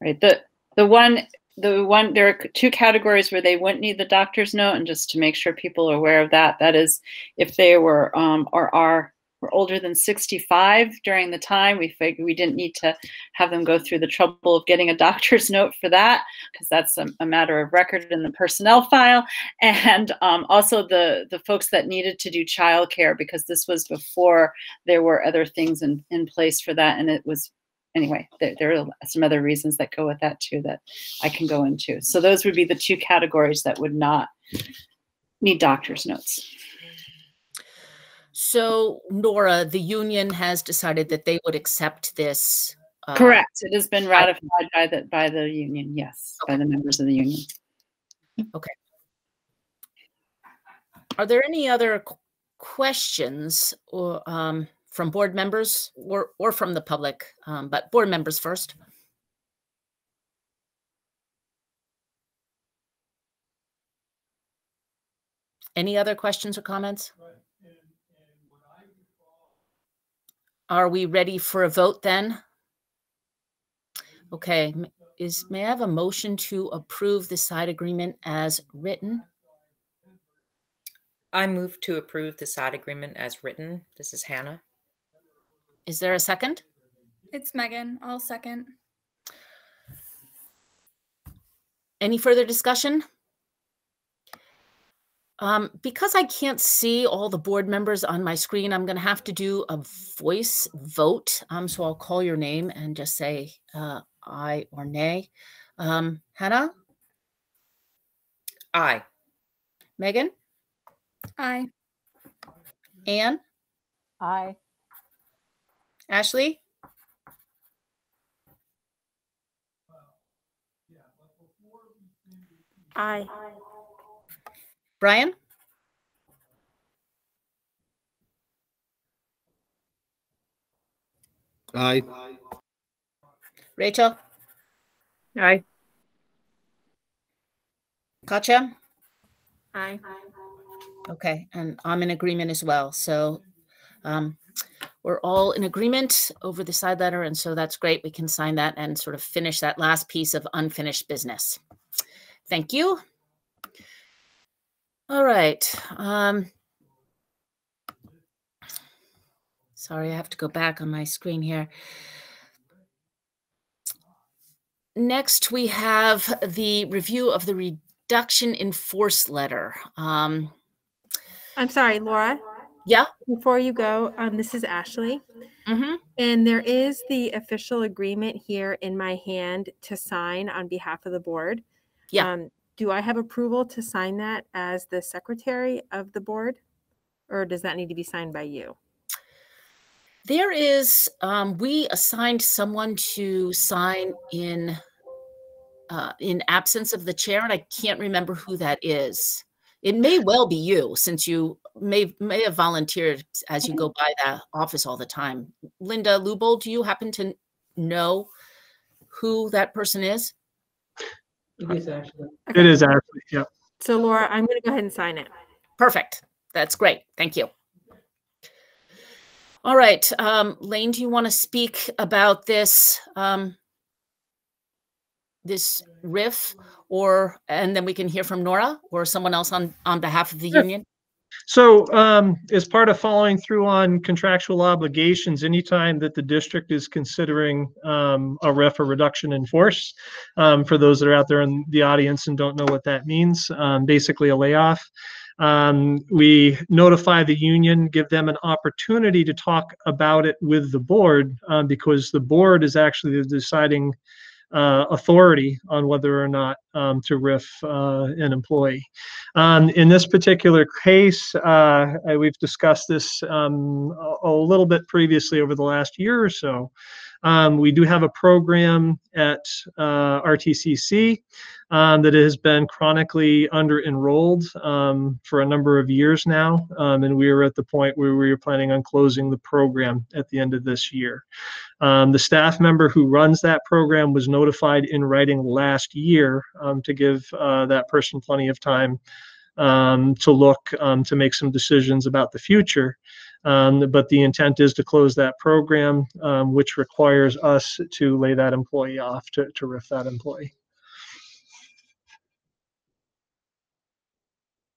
Right. The the one the one there are two categories where they wouldn't need the doctor's note, and just to make sure people are aware of that, that is if they were um, or are were older than 65 during the time. We figured we didn't need to have them go through the trouble of getting a doctor's note for that because that's a, a, matter of record in the personnel file. And um, also the, the folks that needed to do childcare because this was before there were other things in, in place for that. And it was, anyway, there, there are some other reasons that go with that too that I can go into. So those would be the two categories that would not need doctor's notes. So, Nora, the union has decided that they would accept this. Uh, Correct. It has been ratified by the by the union. Yes, okay. by the members of the union. Okay. Are there any other questions or um, from board members or or from the public? Um, but board members first. Any other questions or comments? Are we ready for a vote then? Okay, is, may I have a motion to approve the side agreement as written? I move to approve the side agreement as written. This is Hannah. Is there a second? It's Megan. I'll second. Any further discussion? Um, because I can't see all the board members on my screen, I'm going to have to do a voice vote. Um, so I'll call your name and just say uh, aye or nay. Um, Hannah? Aye. Megan? Aye. Anne? Aye. Ashley? Aye. Brian? Aye. Rachel? Aye. Katja? Aye. Okay, and I'm in agreement as well. So um, we're all in agreement over the side letter, and so that's great. We can sign that and sort of finish that last piece of unfinished business. Thank you. All right. Um, sorry, I have to go back on my screen here. Next, we have the review of the reduction in force letter. Um, I'm sorry, Laura. Yeah. Before you go, um, this is Ashley. hmm And there is the official agreement here in my hand to sign on behalf of the board. Yeah. Um, do I have approval to sign that as the secretary of the board? Or does that need to be signed by you? There is, um, we assigned someone to sign in, uh, in absence of the chair, and I can't remember who that is. It may well be you, since you may, may have volunteered as you go by that office all the time. Linda Lubel, do you happen to know who that person is? It is actually, It is actually, yeah. So Laura, I'm going to go ahead and sign it. Perfect. That's great. Thank you. All right, um, Lane, do you want to speak about this, um, this RIF, or and then we can hear from Nora or someone else on on behalf of the Sure. union? So, um, as part of following through on contractual obligations, anytime that the district is considering, um, a RIF or reduction in force, um, for those that are out there in the audience and don't know what that means, um, basically a layoff. Um, we notify the union, give them an opportunity to talk about it with the board, um, because the board is actually the deciding, uh, authority on whether or not, um, to RIF, uh, an employee. Um, in this particular case, uh, we've discussed this um, a, a little bit previously over the last year or so. Um, we do have a program at uh, RTCC um, that has been chronically under enrolled um, for a number of years now. Um, and we are at the point where we are planning on closing the program at the end of this year. Um, the staff member who runs that program was notified in writing last year um, to give uh, that person plenty of time to look to make some decisions about the future. Um, but the intent is to close that program, um, which requires us to lay that employee off to, to RIF that employee.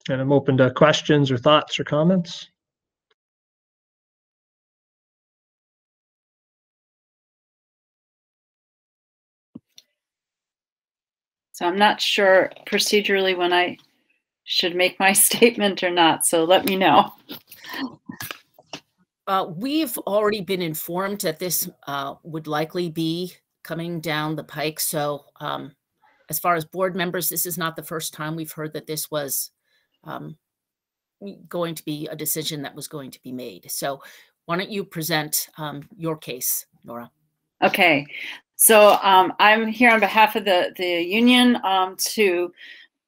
And I'm open to questions or thoughts or comments. So I'm not sure procedurally when I should make my statement or not. So let me know. Uh, we've already been informed that this uh, would likely be coming down the pike. So, um, as far as board members, this is not the first time we've heard that this was um, going to be a decision that was going to be made. So, why don't you present um, your case, Nora? Okay, so um, I'm here on behalf of the the union um, to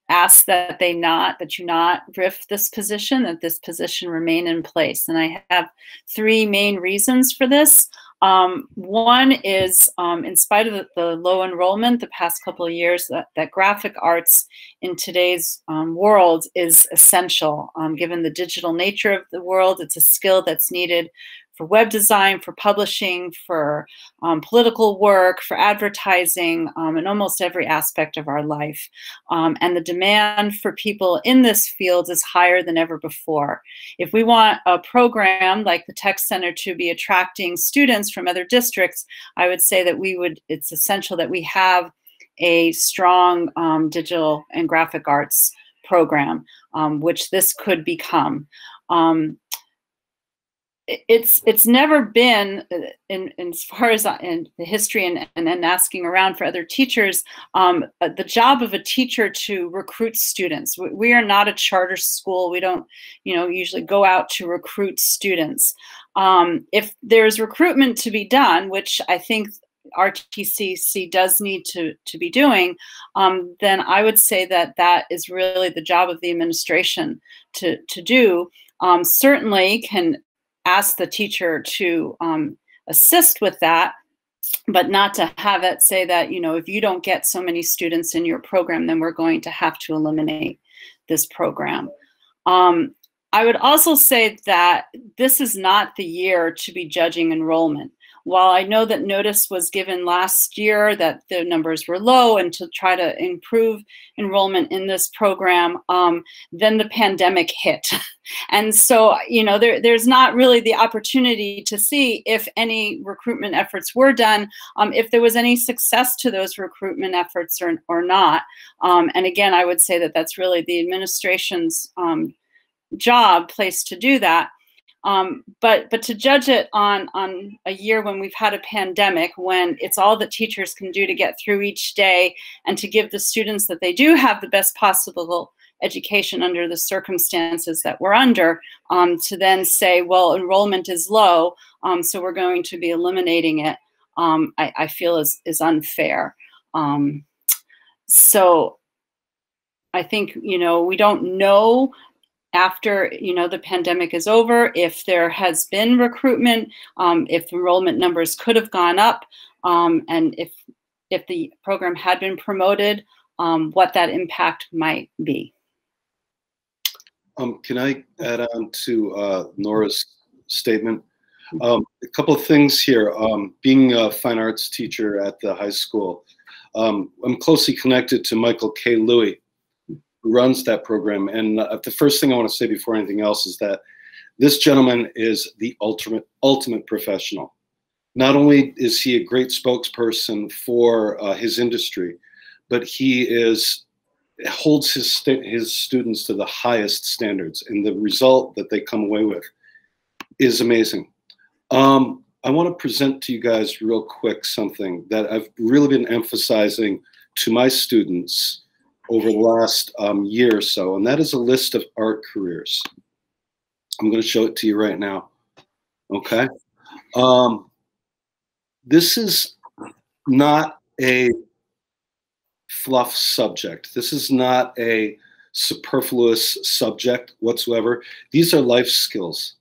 ask that they not that you not RIF this position, that this position remain in place, and I have three main reasons for this. Um, one is, um, in spite of the, the, low enrollment the past couple of years, that, that graphic arts in today's um, world is essential. Um, given the digital nature of the world, it's a skill that's needed for web design, for publishing, for um, political work, for advertising, um, in almost every aspect of our life. Um, and the demand for people in this field is higher than ever before. If we want a program like the Tech Center to be attracting students from other districts, I would say that we would, it's essential that we have a strong um, digital and graphic arts program, um, which this could become. Um, it's it's never been uh, in, in as far as in the history and, and then asking around for other teachers um, uh, the job of a teacher to recruit students. We, we, are not a charter school. We don't you know usually go out to recruit students. Um, if there's recruitment to be done which i think RTCC does need to, to be doing, um, then I would say that that is really the job of the administration to, to do. Um, certainly can ask the teacher to um, assist with that but not to have it say that you know if you don't get so many students in your program then we're going to have to eliminate this program. Um, I would also say that this is not the year to be judging enrollment. While I know that notice was given last year that the numbers were low and to try to improve enrollment in this program, um, then the pandemic hit. and so, you know, there, there's not really the opportunity to see if any recruitment efforts were done, um, if there was any success to those recruitment efforts or, or not. Um, and again, I would say that that's really the administration's um, job, place to do that. Um, but but to judge it on on a year when we've had a pandemic, when it's all that teachers can do to get through each day, and to give the students that they do have the best possible education under the circumstances that we're under, um, to then say, well, enrollment is low, um, so we're going to be eliminating it, um, I, I, feel is is unfair. Um, so I think you know we don't know after you know the pandemic is over if there has been recruitment um, if enrollment numbers could have gone up um, and if if the program had been promoted um, what that impact might be. Um, can i add on to uh, nora's statement? Um, a couple of things here. Um, being a fine arts teacher at the high school i'm closely connected to michael k. Louie runs that program. And uh, the first thing I want to say before anything else is that this gentleman is the ultimate ultimate professional. Not only is he a great spokesperson for uh, his industry, but he is holds his his students to the highest standards, and the result that they come away with is amazing. Um, I want to present to you guys real quick something that I've really been emphasizing to my students over the last um, year or so, and that is a list of art careers. I'm going to show it to you right now. Okay. Um, this is not a fluff subject. This is not a superfluous subject whatsoever. These are life skills.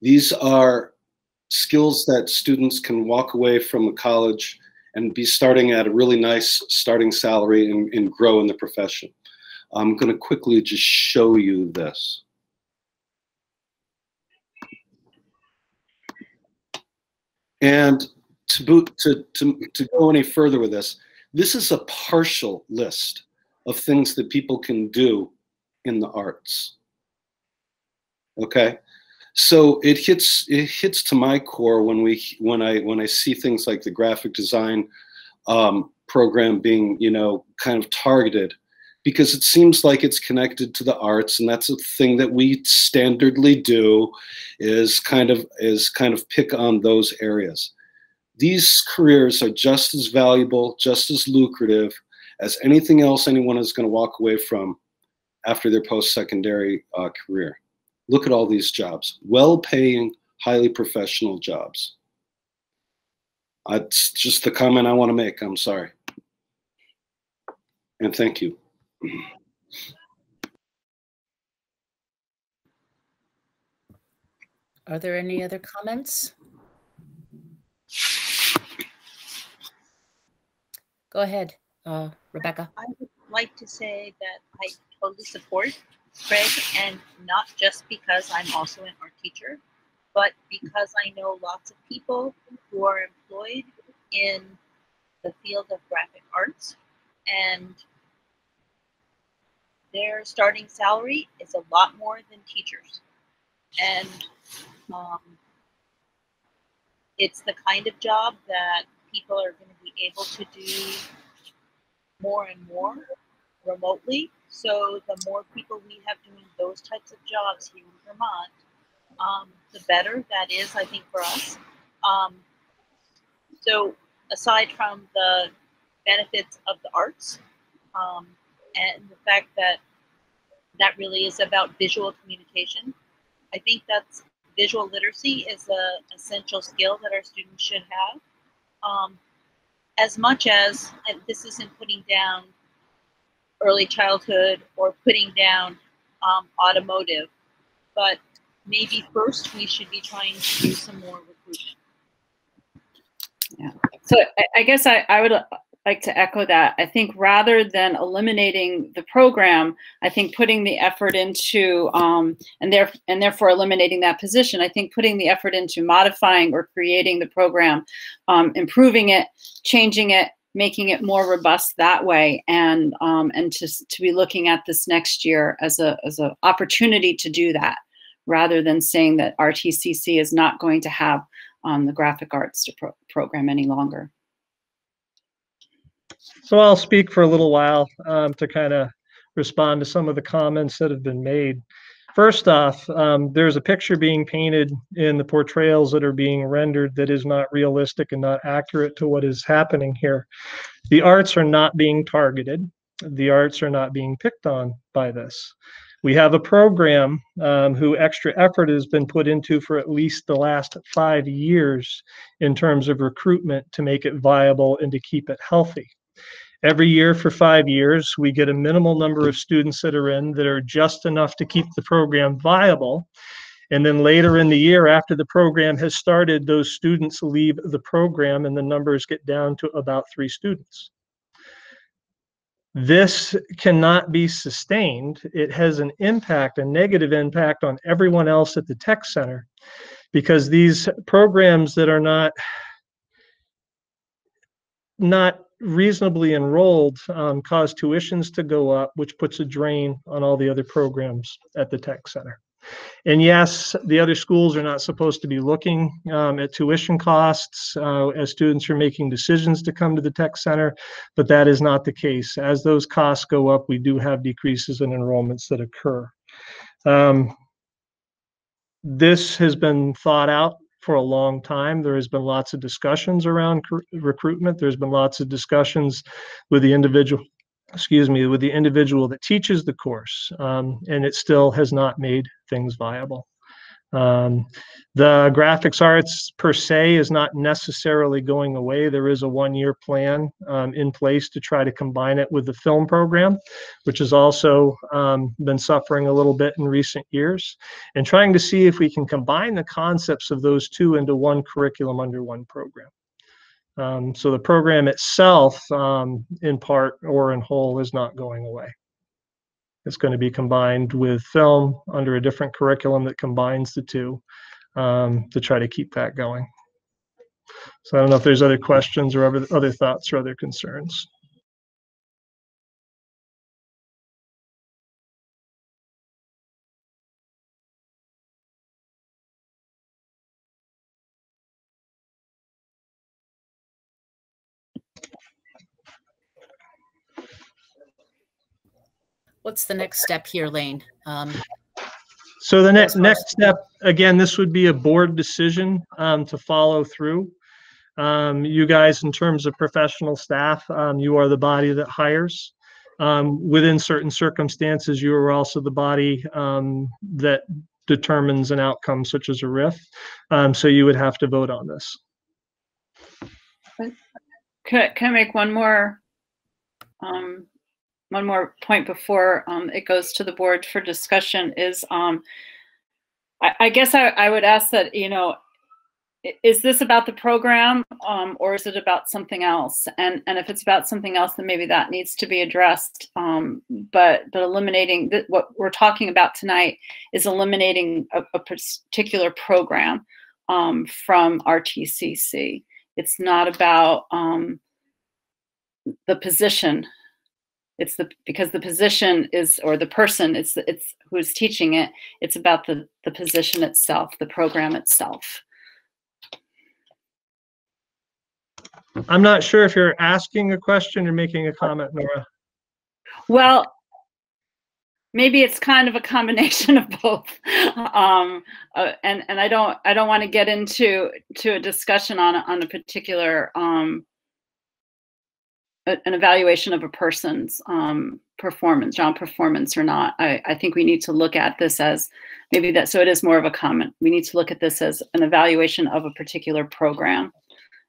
These are skills that students can walk away from a college and be starting at a really nice starting salary and, and grow in the profession. I'm going to quickly just show you this. And to, boot, to, to, to go any further with this, this is a partial list of things that people can do in the arts. Okay, so it hits it hits to my core when we when I when I see things like the graphic design um, program being you know kind of targeted because it seems like it's connected to the arts and that's a thing that we standardly do is kind of is kind of pick on those areas. These careers are just as valuable just as lucrative as anything else anyone is going to walk away from after their post-secondary uh, career Look at all these jobs, well paying, highly professional jobs. That's just the comment I want to make. I'm sorry. And thank you. Are there any other comments? Go ahead, uh, Rebecca. I would like to say that I totally support Craig, and not just because I'm also an art teacher, but because I know lots of people who are employed in the field of graphic arts, and their starting salary is a lot more than teachers. And um, it's the kind of job that people are going to be able to do more and more remotely so the more people we have doing those types of jobs here in Vermont, um, the better that is, I think, for us. Um, so aside from the benefits of the arts um, and the fact that that really is about visual communication, I think that's visual literacy is an essential skill that our students should have. Um, as much as, and this isn't putting down early childhood or putting down um, automotive. But maybe first we should be trying to do some more recruitment. Yeah. So I, I guess I, I would like to echo that. I think rather than eliminating the program, I think putting the effort into um, and there and therefore eliminating that position. I think putting the effort into modifying or creating the program, um, improving it, changing it, making it more robust that way, and um, and to to be looking at this next year as a as an opportunity to do that, rather than saying that RTCC is not going to have um, the graphic arts pro program any longer. So I'll speak for a little while um, to kind of respond to some of the comments that have been made. First off, um, there's a picture being painted in the portrayals that are being rendered that is not realistic and not accurate to what is happening here. The arts are not being targeted. The arts are not being picked on by this. We have a program um, who extra effort has been put into for at least the last five years in terms of recruitment to make it viable and to keep it healthy. Every year for five years, we get a minimal number of students that are in that are just enough to keep the program viable. And then later in the year, after the program has started, those students leave the program and the numbers get down to about three students. This cannot be sustained. It has an impact, a negative impact on everyone else at the tech center because these programs that are not not reasonably enrolled um, cause tuitions to go up, which puts a drain on all the other programs at the tech center. And yes, the other schools are not supposed to be looking um, at tuition costs uh, as students are making decisions to come to the tech center, but that is not the case. As those costs go up, we do have decreases in enrollments that occur. Um, this has been thought out for a long time. There has been lots of discussions around recruitment. There's been lots of discussions with the individual, excuse me, with the individual that teaches the course, um, and it still has not made things viable. Um, the graphics arts per se is not necessarily going away. There is a one-year plan um, in place to try to combine it with the film program, which has also um, been suffering a little bit in recent years, and trying to see if we can combine the concepts of those two into one curriculum under one program. Um, so the program itself, um, in part or in whole, is not going away. It's going to be combined with film under a different curriculum that combines the two um, to try to keep that going. So I don't know if there's other questions or other, other thoughts or other concerns. What's the next step here, Lane? Um, so the next next step, again, this would be a board decision um, to follow through. Um, you guys, in terms of professional staff, um, you are the body that hires. Um, within certain circumstances, you are also the body um, that determines an outcome, such as a RIF. Um, so you would have to vote on this. Can, can I make one more um, one more point before um, it goes to the board for discussion is um, I, I, guess I, I, would ask that, you know, is this about the program um, or is it about something else? And, and if it's about something else, then maybe that needs to be addressed. Um, but, but eliminating what we're talking about tonight is eliminating a, a particular program um, from RTCC. It's not about um, the position it's the because the position is or the person it's it's who's teaching it it's about the the position itself the program itself. I'm not sure if you're asking a question or making a comment nora. Well maybe it's kind of a combination of both. Um, uh, and and i don't i don't want to get into to a discussion on on a particular um, an evaluation of a person's um, performance, job performance or not. I, I think we need to look at this as maybe that, so it is more of a comment. We need to look at this as an evaluation of a particular program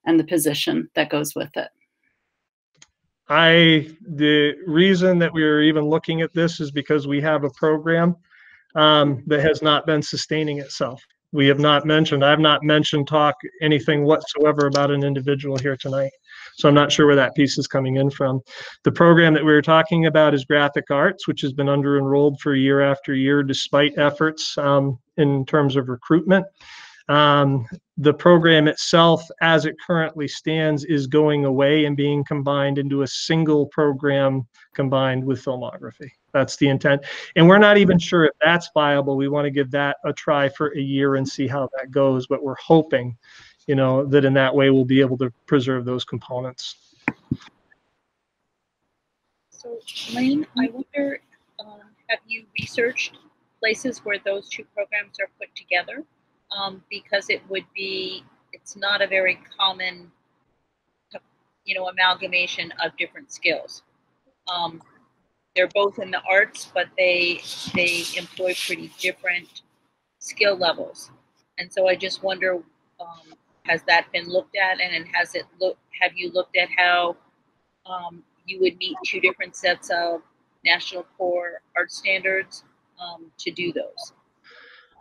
and the position that goes with it. I, the reason that we are even looking at this is because we have a program um, that has not been sustaining itself. We have not mentioned, I've not mentioned talk anything whatsoever about an individual here tonight. So I'm not sure where that piece is coming in from. The program that we were talking about is graphic arts, which has been under enrolled for year after year despite efforts um, in terms of recruitment. Um, the program itself, as it currently stands, is going away and being combined into a single program combined with filmography. That's the intent. And we're not even sure if that's viable. We want to give that a try for a year and see how that goes. But we're hoping, you know, that in that way we'll be able to preserve those components. So, Lane, I wonder, um, have you researched places where those two programs are put together? Um, because it would be, it's not a very common, you know, amalgamation of different skills. Um, they're both in the arts, but they they employ pretty different skill levels. And so I just wonder, um, has that been looked at, and, and has it look? Have you looked at how um, you would meet two different sets of national core art standards um, to do those?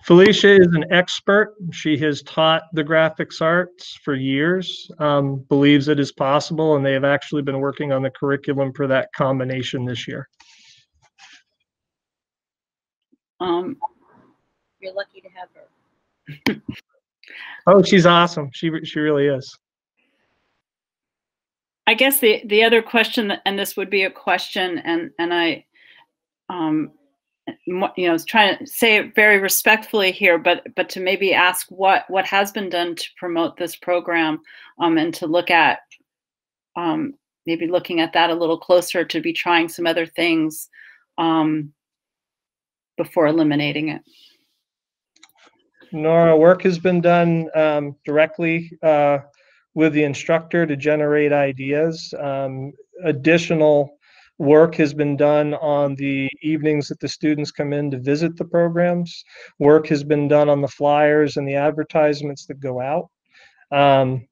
Felicia is an expert. She has taught the graphics arts for years, um, believes it is possible, and they have actually been working on the curriculum for that combination this year. Um, you're lucky to have her. oh, she's awesome. She she really is. I guess the the other question, and this would be a question, and and I, um, you know, trying to say it very respectfully here, but but to maybe ask what what has been done to promote this program, um, and to look at, um, maybe looking at that a little closer, to be trying some other things, um, before eliminating it. Nora, work has been done um, directly uh, with the instructor to generate ideas. Um, additional work has been done on the evenings that the students come in to visit the programs. Work has been done on the flyers and the advertisements that go out. Um,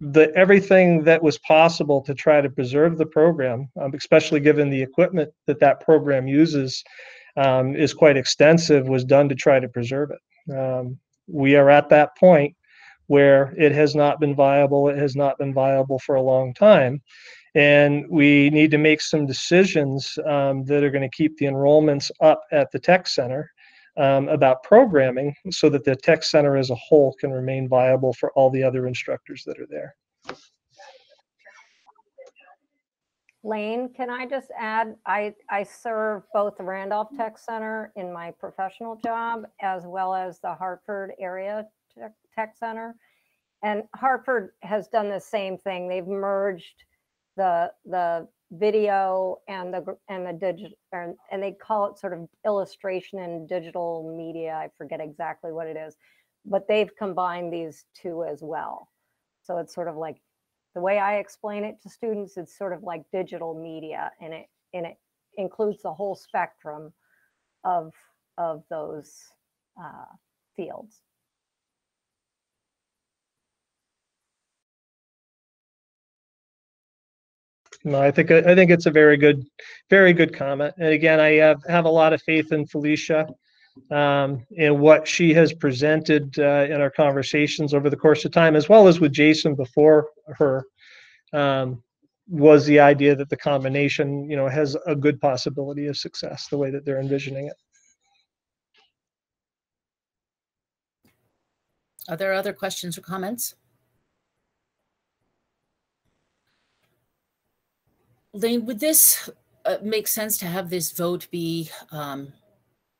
the everything that was possible to try to preserve the program, um, especially given the equipment that that program uses, um, is quite extensive, was done to try to preserve it. Um, we are at that point where it has not been viable. It has not been viable for a long time. And we need to make some decisions um, that are going to keep the enrollments up at the tech center um, about programming so that the tech center as a whole can remain viable for all the other instructors that are there. Lane, can I just add, I, I serve both the Randolph mm-hmm. Tech Center in my professional job as well as the Hartford Area Tech, Tech Center. And Hartford has done the same thing. They've merged the, the video and the, and the digital, and, and they call it sort of illustration and digital media. I forget exactly what it is, but they've combined these two as well. So it's sort of like the way I explain it to students, it's sort of like digital media and it and it includes the whole spectrum of of those uh, fields. No, I think I think it's a very good, very good comment. And again, I have, have a lot of faith in Felicia um, and what she has presented uh, in our conversations over the course of time, as well as with Jason before her, um, was the idea that the combination, you know, has a good possibility of success the way that they're envisioning it. Are there other questions or comments? Lane, would this uh, make sense to have this vote be um,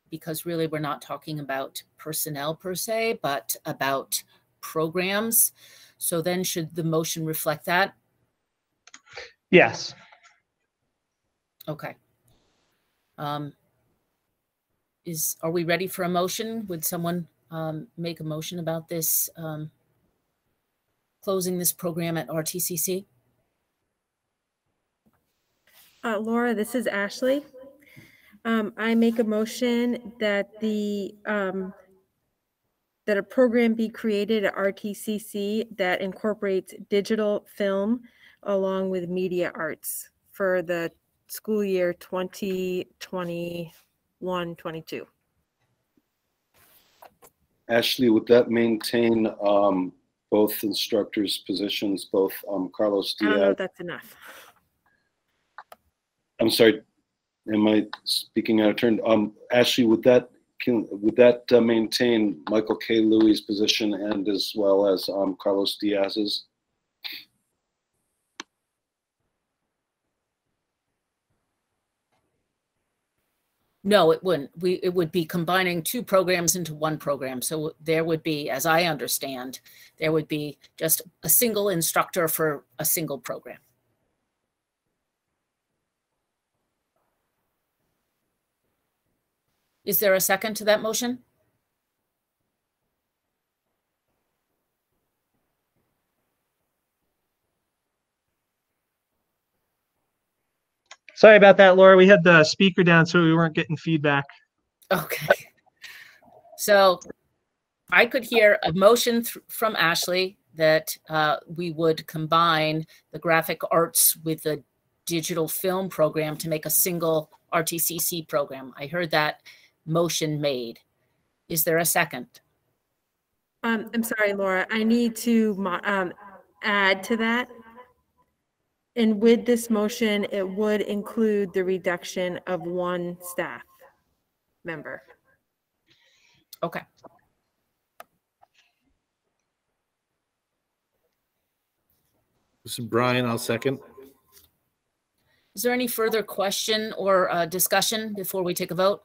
because really we're not talking about personnel per se, but about programs. So then should the motion reflect that? Yes. Okay. Um, is, are we ready for a motion? Would someone um, make a motion about this, um, closing this program at RTCC? Uh, Laura, this is Ashley. Um, I make a motion that the, um, that a program be created at RTCC that incorporates digital film along with media arts for the school year 2021, 22. Ashley, would that maintain um, both instructors' positions, both um, Carlos I don't know Diaz. if that's enough. I'm sorry, am I speaking out of turn? Um, Ashley, would that, can, would that uh, maintain Michael K. Louis' position and as well as um, Carlos Diaz's? No, it wouldn't. We, it would be combining two programs into one program. So there would be, as I understand, there would be just a single instructor for a single program. Is there a second to that motion? Sorry about that, Laura. We had the speaker down, so we weren't getting feedback. Okay. So I could hear a motion from Ashley that uh, we would combine the graphic arts with the digital film program to make a single RTCC program. I heard that motion made. Is there a second? Um, I'm sorry, Laura, I need to, mo- um, add to that. And with this motion, it would include the reduction of one staff member. Okay. This is Brian, I'll second. Is there any further question or uh, discussion before we take a vote?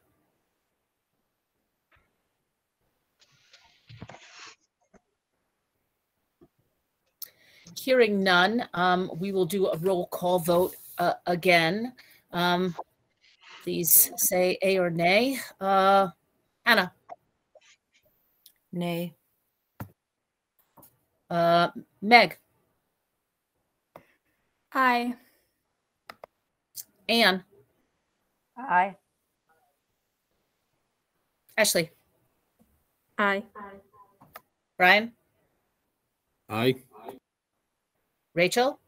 Hearing none, um, we will do a roll call vote uh, again. Um, Please say aye or nay. Uh, Anna? Nay. Uh, Meg? Aye. Anne? Aye. Ashley? Aye. Brian? Aye. Rachel?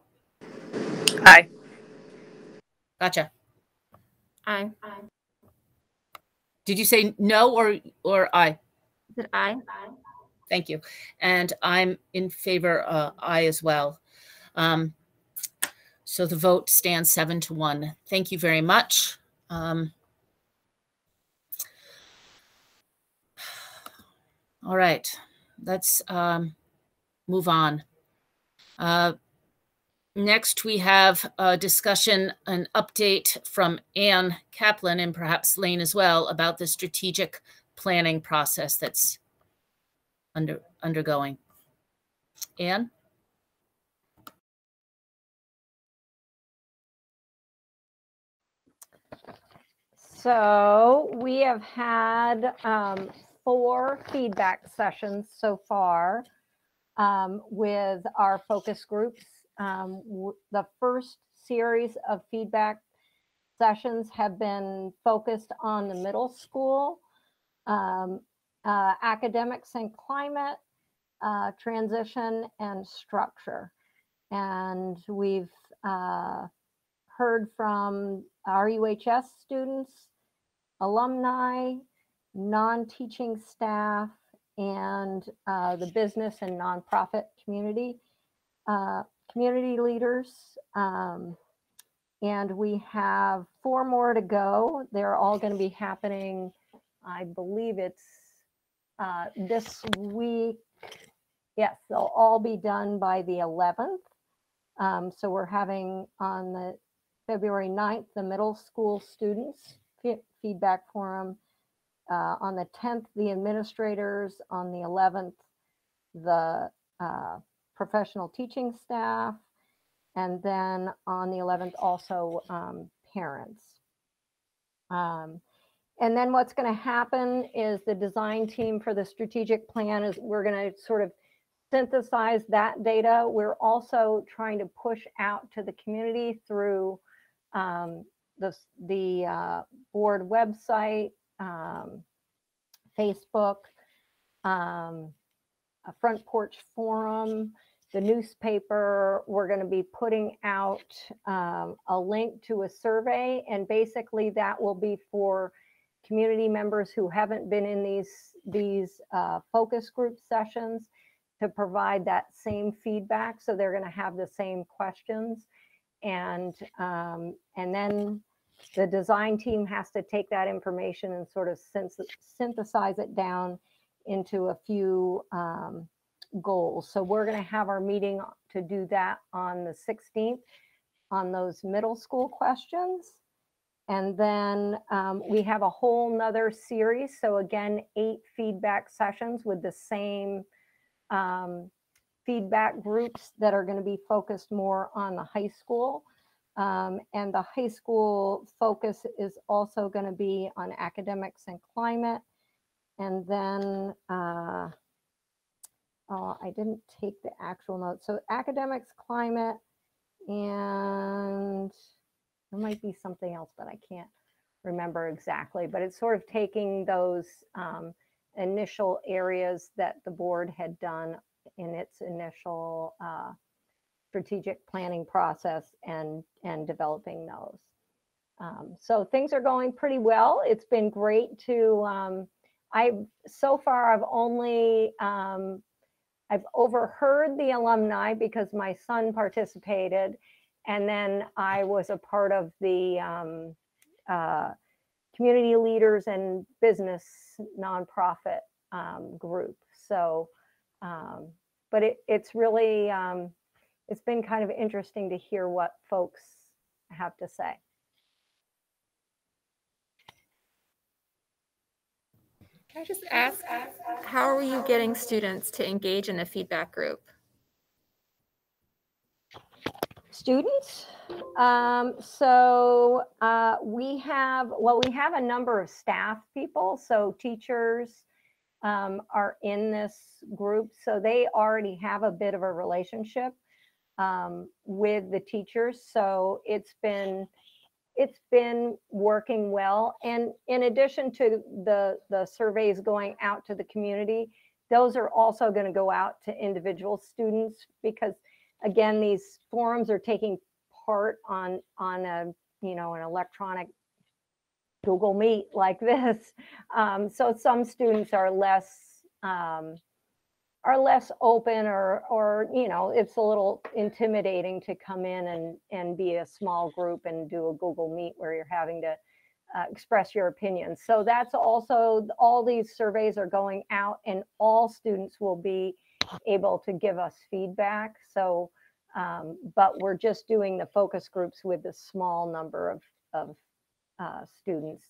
Aye. Gotcha. Aye. Did you say no or, or aye? Is it aye? Thank you. And I'm in favor, uh, aye as well. Um, so the vote stands seven to one. Thank you very much. Um, all right, let's um, move on. Uh, next, we have a discussion, an update from Anne Kaplan and perhaps Lane as well about the strategic planning process that's under undergoing. Anne? So we have had um, four feedback sessions so far um, with our focus groups. Um, w- the first series of feedback sessions have been focused on the middle school, um, uh, academics and climate, uh, transition and structure. And we've uh, heard from our UHS students, alumni, non-teaching staff, and uh, the business and nonprofit community, uh, community leaders. Um, and we have four more to go. They're all going to be happening, I believe it's uh, this week. Yes, they'll all be done by the 11th. Um, so we're having on the February 9th, the middle school students feedback forum. Uh, on the 10th, the administrators. On the 11th, the uh, professional teaching staff. And then on the 11th, also um, parents. Um, and then what's going to happen is the design team for the strategic plan is we're going to sort of synthesize that data. We're also trying to push out to the community through um, the, the uh, board website, um, Facebook, um, a front porch forum, the newspaper. We're going to be putting out um, a link to a survey, and basically that will be for community members who haven't been in these these uh, focus group sessions to provide that same feedback. So they're going to have the same questions. And, um, and then the design team has to take that information and sort of synth- synthesize it down into a few um, goals. So we're going to have our meeting to do that on the 16th on those middle school questions. And then um, we have a whole nother series. So again, eight feedback sessions with the same um, feedback groups that are going to be focused more on the high school. Um, and the high school focus is also going to be on academics and climate. And then, uh, oh, I didn't take the actual notes. So academics, climate, and there might be something else, but I can't remember exactly. But it's sort of taking those um, initial areas that the board had done in its initial uh, strategic planning process and and developing those. Um, so things are going pretty well. It's been great to. Um, I so far I've only um, I've overheard the alumni because my son participated, and then I was a part of the um, uh, community leaders and business nonprofit um, group. So, um, but it, it's really um, it's been kind of interesting to hear what folks have to say. Can I just ask, how are you getting students to engage in the feedback group? Students, um, so uh, we have, well, we have a number of staff people, so teachers um, are in this group, so they already have a bit of a relationship um, with the teachers. So it's been it's been working well. And in addition to the, the surveys going out to the community, those are also going to go out to individual students because again, these forums are taking part on, on a, you know, an electronic Google Meet like this. Um, so some students are less, um, are less open or or you know it's a little intimidating to come in and and be a small group and do a google meet where you're having to uh, express your opinions so that's also all these surveys are going out and all students will be able to give us feedback. So um, but we're just doing the focus groups with a small number of of uh, students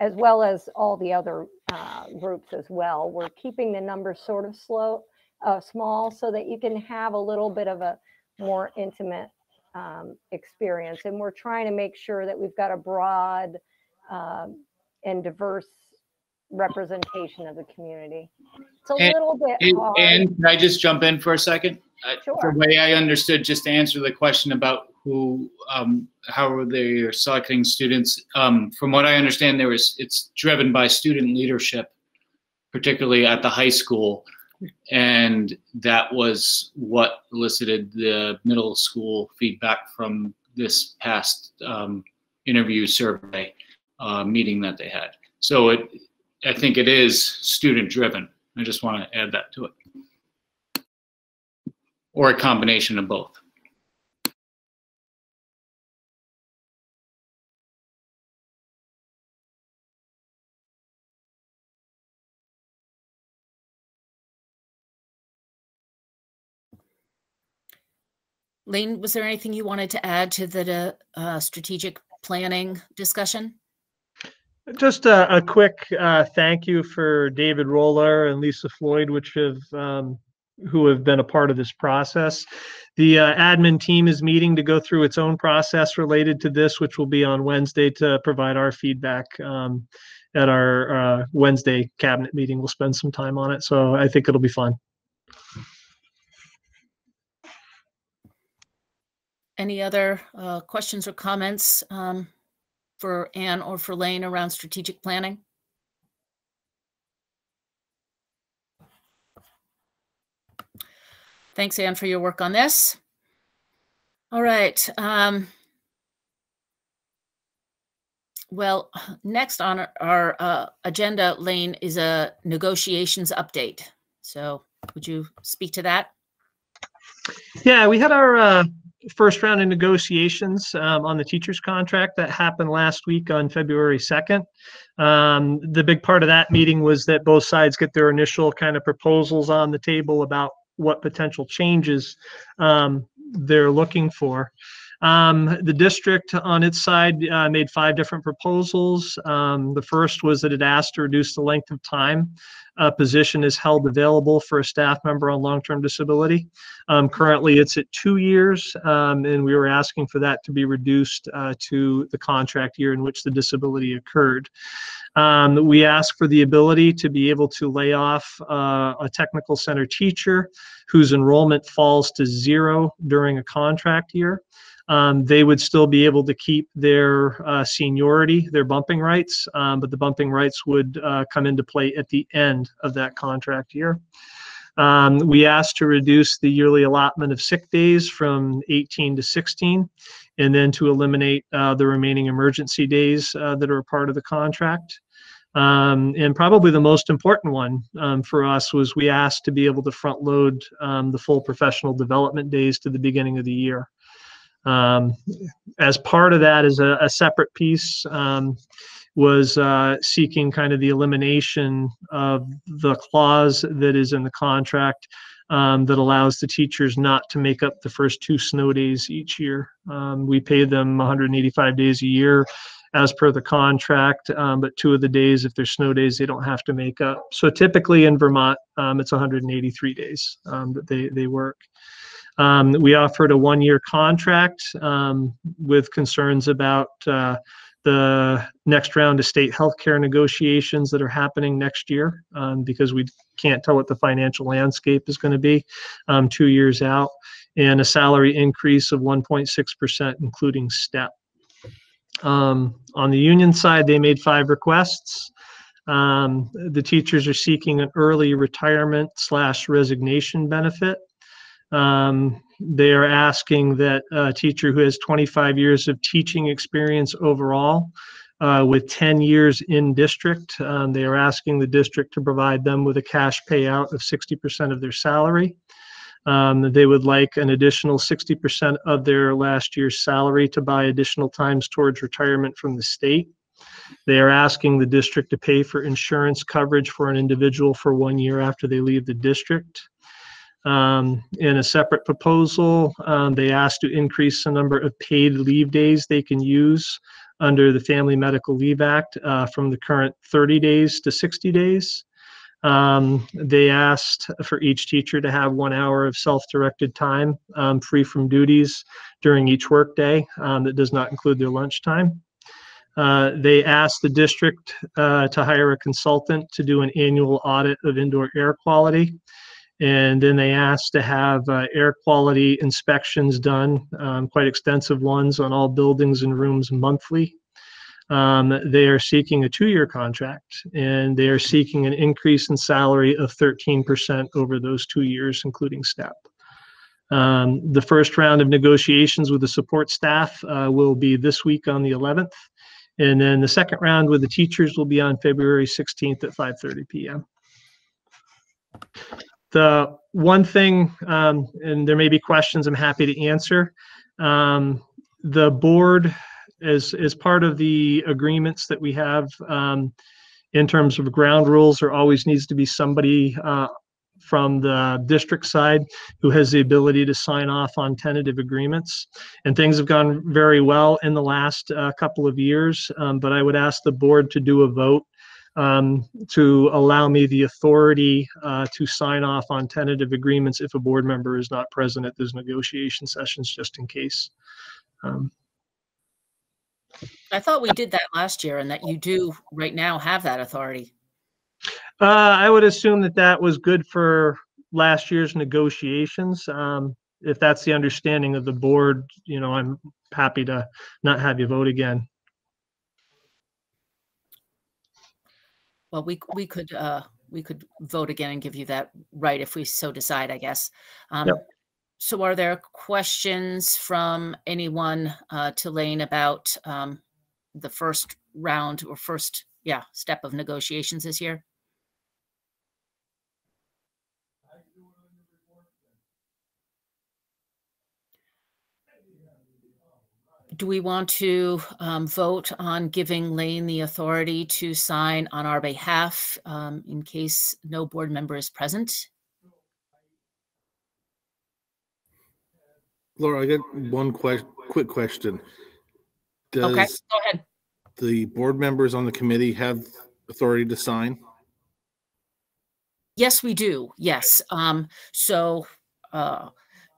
as well as all the other uh, groups as well. We're keeping the numbers sort of slow, uh, small, so that you can have a little bit of a more intimate um, experience. And we're trying to make sure that we've got a broad um, and diverse representation of the community. It's a And- little bit And, hard. and can I just jump in for a second? Uh, Sure. The way I understood, just to answer the question about who, um, how they are selecting students, um, from what I understand, there was, it's driven by student leadership, particularly at the high school. And that was what elicited the middle school feedback from this past, um, interview survey, uh, meeting that they had. So it, I think it is student driven. I just want to add that to it or a combination of both. Lane, was there anything you wanted to add to the uh, strategic planning discussion? Just a, a quick uh, thank you for David Roller and Lisa Floyd, which have um, who have been a part of this process. The uh, admin team is meeting to go through its own process related to this, which will be on Wednesday to provide our feedback um, at our uh, Wednesday cabinet meeting. We'll spend some time on it, so I think it'll be fun. Any other uh, questions or comments um, for Anne or for Lane around strategic planning? Thanks, Anne, for your work on this. All right. Um, well, next on our, our uh, agenda, Lane, is a negotiations update. So would you speak to that? Yeah, we had our uh, first round of negotiations um, on the teacher's contract that happened last week on February 2nd. Um, the big part of that meeting was that both sides get their initial kind of proposals on the table about what potential changes um, they're looking for. Um, the district on its side uh, made five different proposals. Um, the first was that it asked to reduce the length of time a position is held available for a staff member on long-term disability. Um, currently, it's at two years, um, and we were asking for that to be reduced uh, to the contract year in which the disability occurred. Um, we ask for the ability to be able to lay off uh, a technical center teacher whose enrollment falls to zero during a contract year um, they would still be able to keep their uh, seniority, their bumping rights, um, but the bumping rights would uh, come into play at the end of that contract year. Um, we asked to reduce the yearly allotment of sick days from 18 to 16, and then to eliminate uh, the remaining emergency days uh, that are a part of the contract. Um, and probably the most important one um, for us was we asked to be able to front load um, the full professional development days to the beginning of the year. Um, as part of that, is a, a separate piece um, was uh, seeking kind of the elimination of the clause that is in the contract um, that allows the teachers not to make up the first two snow days each year. Um, we pay them 185 days a year as per the contract, um, but two of the days, if they're snow days, they don't have to make up. So typically in Vermont, um, it's 183 days um, that they, they work. Um, we offered a one-year contract um, with concerns about uh, the next round of state healthcare negotiations that are happening next year um, because we can't tell what the financial landscape is going to be um, two years out, and a salary increase of 1.6%, including STEP. Um, on the union side, they made five requests. Um, the teachers are seeking an early retirement slash resignation benefit. Um, they are asking that a teacher who has 25 years of teaching experience overall uh, with 10 years in district, um, they are asking the district to provide them with a cash payout of 60% of their salary. Um, they would like an additional 60% of their last year's salary to buy additional times towards retirement from the state. They are asking the district to pay for insurance coverage for an individual for one year after they leave the district. Um, in a separate proposal, um, they asked to increase the number of paid leave days they can use under the Family Medical Leave Act uh, from the current 30 days to 60 days. Um, they asked for each teacher to have one hour of self-directed time um, free from duties during each workday um, that does not include their lunch time. Uh, they asked the district uh, to hire a consultant to do an annual audit of indoor air quality. And then they asked to have uh, air quality inspections done, um, quite extensive ones on all buildings and rooms monthly. Um, they are seeking a two-year contract and they are seeking an increase in salary of 13% over those two years, including STEP. Um, the first round of negotiations with the support staff uh, will be this week on the 11th. And then the second round with the teachers will be on February 16th at 5.30 p.m. The one thing, um, and there may be questions I'm happy to answer, um, the board, as, as part of the agreements that we have um, in terms of ground rules, there always needs to be somebody uh, from the district side who has the ability to sign off on tentative agreements. And things have gone very well in the last uh, couple of years, um, but I would ask the board to do a vote um, to allow me the authority uh, to sign off on tentative agreements if a board member is not present at those negotiation sessions, just in case. Um, I thought we did that last year and that you do right now have that authority. uh, I would assume that that was good for last year's negotiations. Um, if that's the understanding of the board, you know, I'm happy to not have you vote again. Well, we, we could, uh, we could vote again and give you that right if we so decide, I guess. Um, Yep. So are there questions from anyone uh, to Lane about um, the first round or first, yeah, step of negotiations this year? Do we want to um, vote on giving Lane the authority to sign on our behalf um, in case no board member is present? Laura, I got one question, quick question. Okay, go ahead. the board members on the committee have authority to sign? Yes, we do. Yes. Um, so, uh,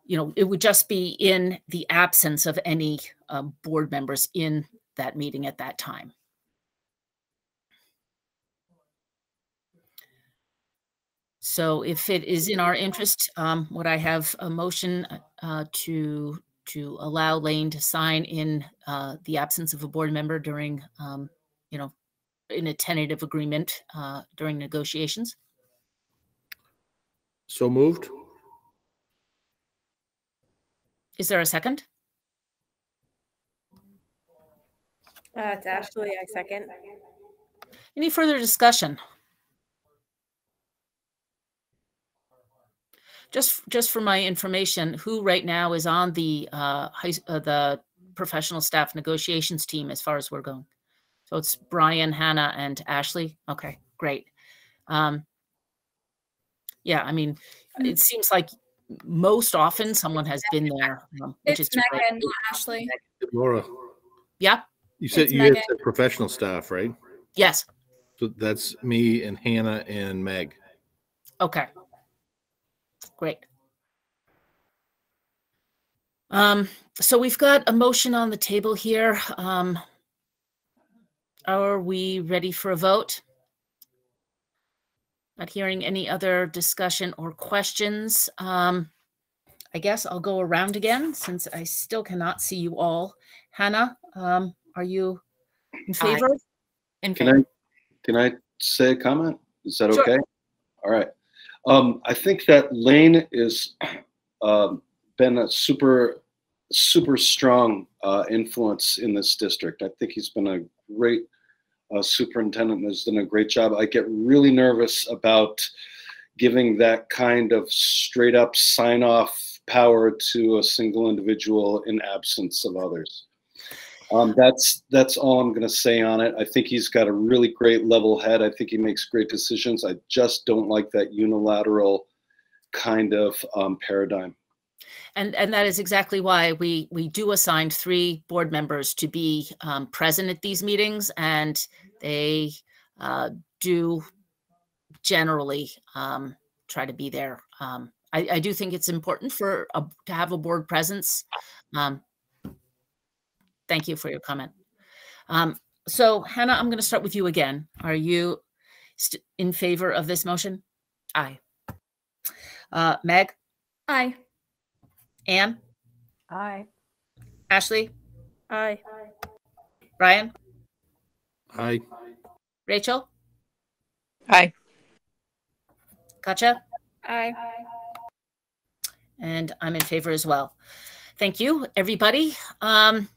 you know, it would just be in the absence of any um, board members in that meeting at that time. So if it is in our interest, um, would I have a motion uh, to to allow Lane to sign in uh, the absence of a board member during, um, you know, in a tentative agreement uh, during negotiations? So moved? Is there a second? Uh, it's Ashley, I second. Any further discussion? Just, just for my information, who right now is on the, uh, high, uh, the professional staff negotiations team as far as we're going? So it's Brian, Hannah, and Ashley? Okay, great. Um, yeah, I mean, it seems like most often someone has been there, um, which is It's great. Megan, Ashley. Laura, Yeah, you said It's you had Megan. said professional staff, right? yes, So that's me and Hannah and Meg. okay. Great. Um, so we've got a motion on the table here. Um, are we ready for a vote? Not hearing any other discussion or questions. Um, I guess I'll go around again since I still cannot see you all. Hannah, um, are you in favor? In Can I, can I say a comment? Is that Sure. okay? All right. Um, I think that Lane is, um, been a super, super strong, uh, influence in this district. I think he's been a great, uh, superintendent has done a great job. I get really nervous about giving that kind of straight up sign off power to a single individual in absence of others. Um, that's that's all I'm going to say on it. I think he's got a really great level head. I think he makes great decisions. I just don't like that unilateral kind of um, paradigm. And and that is exactly why we we do assign three board members to be um, present at these meetings, and they uh, do generally um, try to be there. Um, I, I do think it's important for a, to have a board presence. Um, thank you for your comment. Um, so Hannah, I'm going to start with you again. Are you in favor of this motion? Aye. Uh, Meg, Aye. Anne, Aye. Ashley, Aye. Brian, Aye. Rachel, Aye. Katja, Aye. and I'm in favor as well. Thank you, everybody. Um,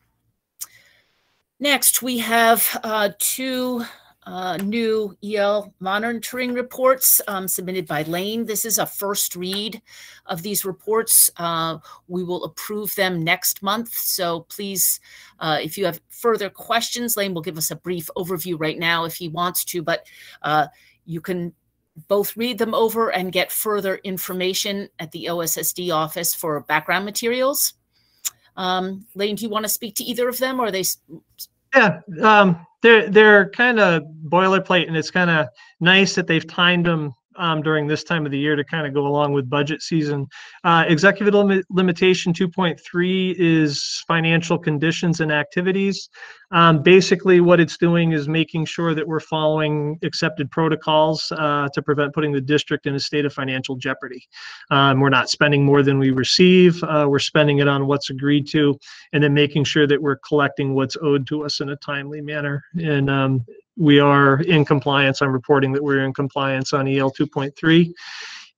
next, we have uh, two uh, new EL monitoring reports um, submitted by Lane. This is a first read of these reports. Uh, we will approve them next month. So please, uh, if you have further questions, Lane will give us a brief overview right now if he wants to, but uh, you can both read them over and get further information at the OSSD office for background materials. Um, Lane, do you want to speak to either of them or are they? Yeah, um, they're they're kind of boilerplate, and it's kind of nice that they've timed them um, during this time of the year to kind of go along with budget season. Uh, executive limit, limitation 2.3 is financial conditions and activities. Um, basically, what it's doing is making sure that we're following accepted protocols uh, to prevent putting the district in a state of financial jeopardy. Um, we're not spending more than we receive. Uh, we're spending it on what's agreed to, and then making sure that we're collecting what's owed to us in a timely manner. And um, we are in compliance. I'm reporting that we're in compliance on EL 2.3.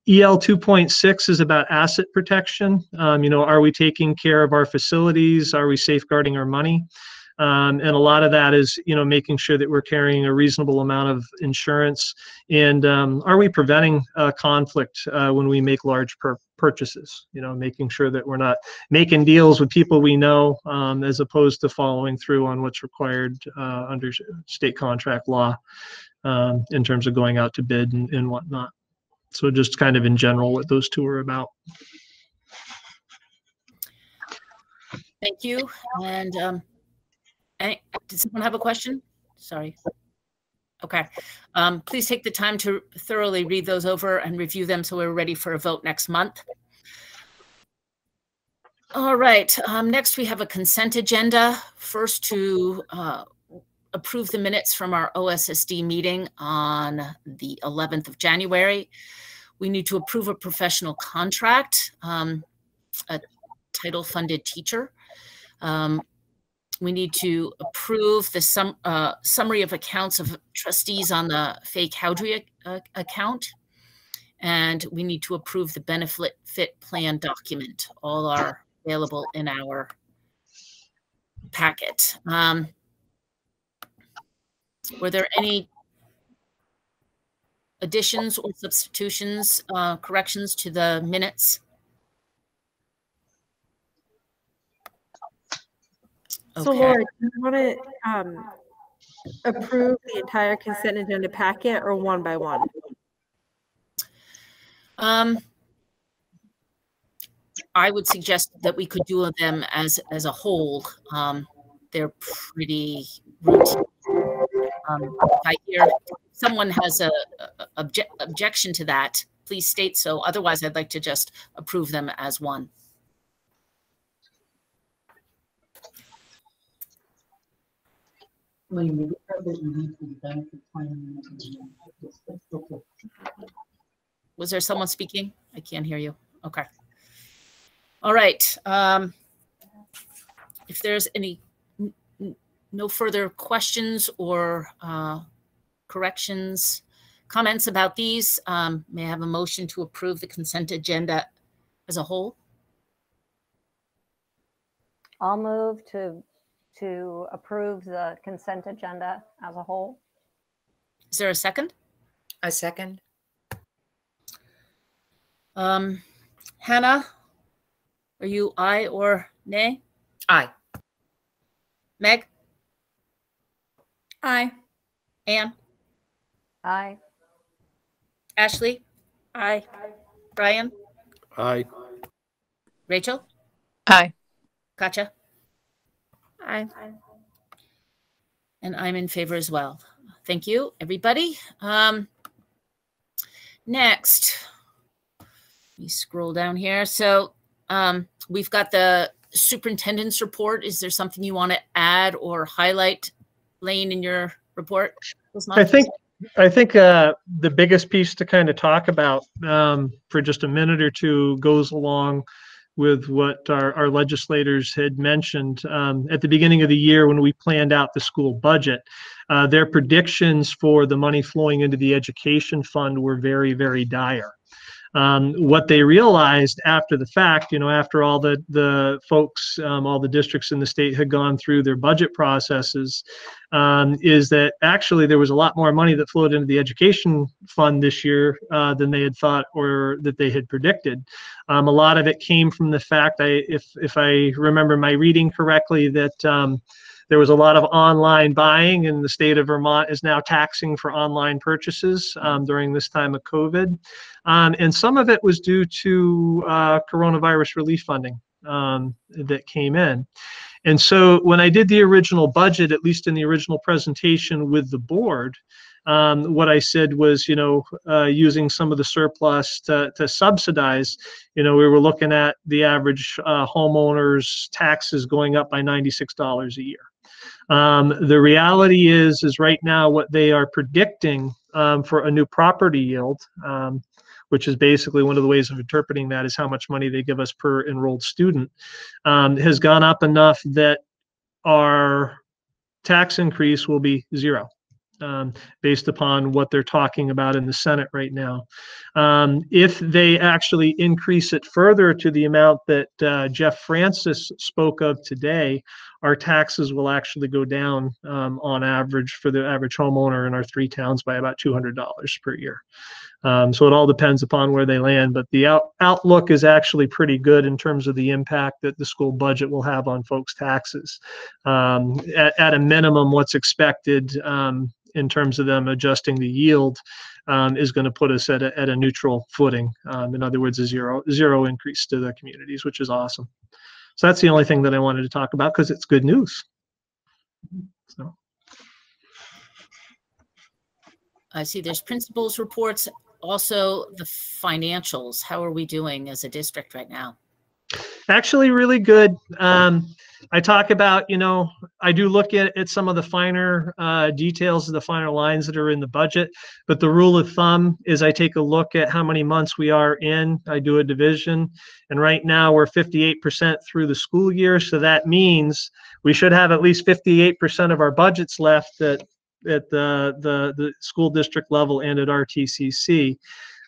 EL 2.6 is about asset protection. Um, you know, are we taking care of our facilities? Are we safeguarding our money? Um, and a lot of that is, you know, making sure that we're carrying a reasonable amount of insurance. And um, are we preventing uh, conflict uh, when we make large pur- purchases. You know, making sure that we're not making deals with people we know, um, as opposed to following through on what's required uh, under state contract law um, in terms of going out to bid and, and whatnot. So just kind of in general, what those two are about. Thank you. And um, any, did someone have a question? Sorry. Okay. Um, please take the time to thoroughly read those over and review them so we're ready for a vote next month. All right. Um, next, we have a consent agenda. First, to uh, approve the minutes from our OSSD meeting on the 11th of January. We need to approve a professional contract, um, a title funded teacher. Um, we need to approve the sum, uh, summary of accounts of trustees on the fake Howdry uh, account. And we need to approve the benefit fit plan document. All are available in our packet. Um, were there any additions or substitutions, uh, corrections to the minutes? So Okay. Laura, do you want to um, approve the entire consent agenda packet or one by one? Um, I would suggest that we could do them as, as a whole. Um, they're pretty routine. Um, if I hear someone has a, a obje- objection to that, please state so. Otherwise, I'd like to just approve them as one. Was there someone speaking? I can't hear you. Okay. All right. Um, if there's any n- n- no further questions or uh, corrections, comments about these, um, may I have a motion to approve the consent agenda as a whole? I'll move to, to approve the consent agenda as a whole. Is there a second? A second. Um, Hannah, are you aye or nay? Aye. Meg? Aye. Anne? Aye. Ashley? Aye. Brian? Aye. Rachel? Aye. Gotcha. Aye. And I'm in favor as well. Thank you, everybody. Um, next, let me scroll down here. So um, we've got the superintendent's report. Is there something you want to add or highlight, Lane, in your report? I think I think uh, the biggest piece to kind of talk about um, for just a minute or two goes along with what our, our legislators had mentioned um, at the beginning of the year when we planned out the school budget. Uh, their predictions for the money flowing into the education fund were very, very dire. Um, what they realized after the fact, you know, after all the the folks, um, all the districts in the state had gone through their budget processes, um, is that actually there was a lot more money that flowed into the education fund this year uh, than they had thought or that they had predicted. Um, a lot of it came from the fact, I if if I remember my reading correctly, that um, there was a lot of online buying, and the state of Vermont is now taxing for online purchases um, during this time of COVID. Um, and some of it was due to uh, coronavirus relief funding um, that came in. And so when I did the original budget, at least in the original presentation with the board, um, what I said was, you know, uh, using some of the surplus to, to subsidize, you know, we were looking at the average uh, homeowner's taxes going up by $96 a year. Um, the reality is, is right now what they are predicting um, for a new property yield, um, which is basically one of the ways of interpreting that is how much money they give us per enrolled student, um, has gone up enough that our tax increase will be zero. Um, based upon what they're talking about in the Senate right now. Um, if they actually increase it further to the amount that uh, Jeff Francis spoke of today, our taxes will actually go down um, on average for the average homeowner in our three towns by about $200 per year. Um, so it all depends upon where they land, but the out, outlook is actually pretty good in terms of the impact that the school budget will have on folks' taxes. Um, at, at, a minimum, what's expected um, in terms of them adjusting the yield um, is going to put us at a, at a neutral footing. Um, in other words, a zero zero increase to the communities, which is awesome. So that's the only thing that I wanted to talk about because it's good news. So. I see there's principals reports also the financials. How are we doing as a district right now? Actually, really good. Um, I talk about, you know, I do look at, at some of the finer uh, details of the finer lines that are in the budget, but the rule of thumb is I take a look at how many months we are in. I do a division, and right now we're 58% through the school year. So that means we should have at least 58% of our budgets left at at the, the, the school district level and at RTCC.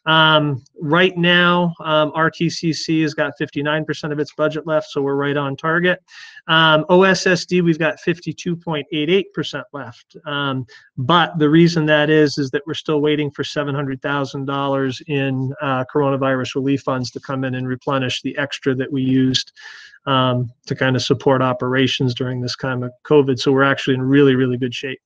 Um, right now, um, RTCC has got 59% of its budget left, so we're right on target. Um, OSSD, we've got 52.88% left. Um, but the reason that is, is that we're still waiting for $700,000 in uh, coronavirus relief funds to come in and replenish the extra that we used um, to kind of support operations during this kind of COVID. So we're actually in really, really good shape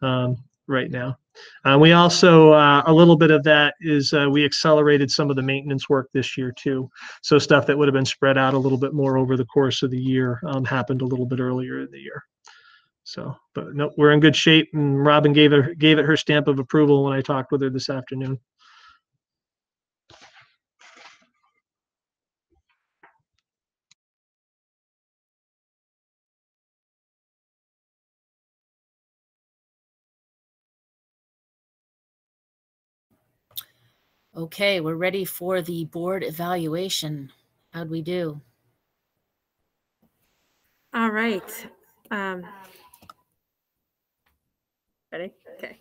um, right now. Uh, we also, uh, a little bit of that is uh, we accelerated some of the maintenance work this year too. So stuff that would have been spread out a little bit more over the course of the year um, happened a little bit earlier in the year. So, but no, we're in good shape. And Robin gave it gave it her stamp of approval when I talked with her this afternoon. Okay, we're ready for the board evaluation. How'd we do? All right. Um, ready? Okay.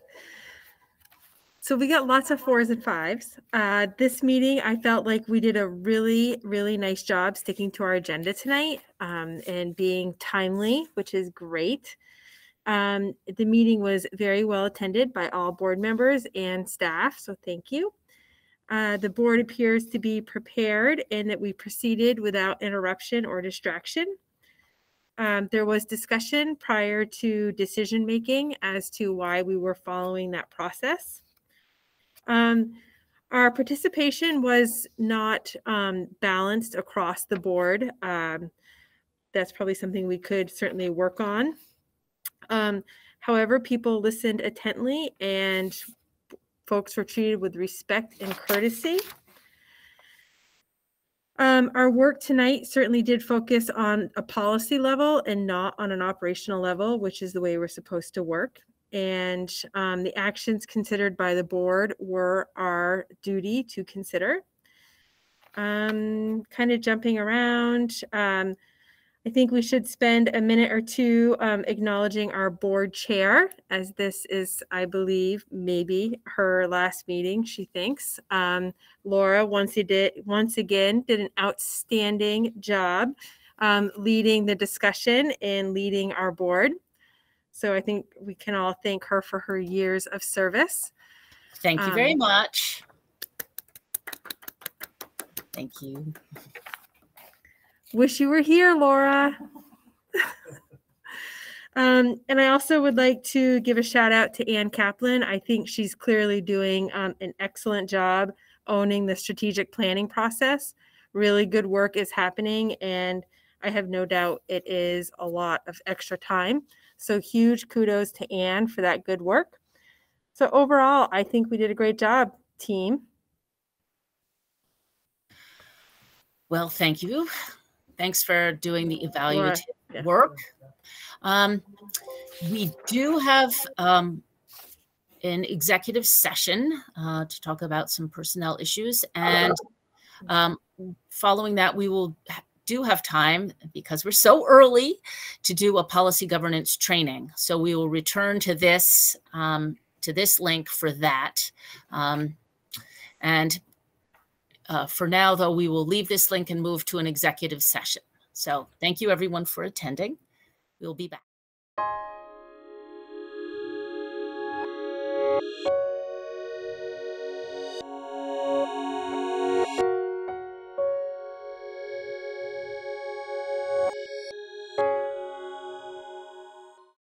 So we got lots of fours and fives. Uh, this meeting, I felt like we did a really, really nice job sticking to our agenda tonight um, and being timely, which is great. Um, the meeting was very well attended by all board members and staff, so thank you. Uh, the board appears to be prepared and that we proceeded without interruption or distraction. Um, there was discussion prior to decision making as to why we were following that process. Um, our participation was not um, balanced across the board. Um, that's probably something we could certainly work on. Um, however, people listened intently and folks were treated with respect and courtesy. Um, our work tonight certainly did focus on a policy level and not on an operational level, which is the way we're supposed to work. And um, the actions considered by the board were our duty to consider. Um, kind of jumping around. Um, I think we should spend a minute or two um, acknowledging our board chair, as this is, I believe, maybe her last meeting. She thinks um, Laura once did once again did an outstanding job um, leading the discussion and leading our board. So I think we can all thank her for her years of service. Thank you very um, much. Thank you. Wish you were here, Laura. um, and I also would like to give a shout out to Ann Kaplan. I think she's clearly doing um, an excellent job owning the strategic planning process. Really good work is happening, and I have no doubt it is a lot of extra time. So, huge kudos to Ann for that good work. So, overall, I think we did a great job, team. Well, thank you. Thanks for doing the evaluative yeah. work. Um, we do have um, an executive session uh, to talk about some personnel issues. And um, following that, we will do have time because we're so early to do a policy governance training. So we will return to this um, to this link for that. Um, and uh, for now, though, we will leave this link and move to an executive session. So thank you everyone for attending We'll be back.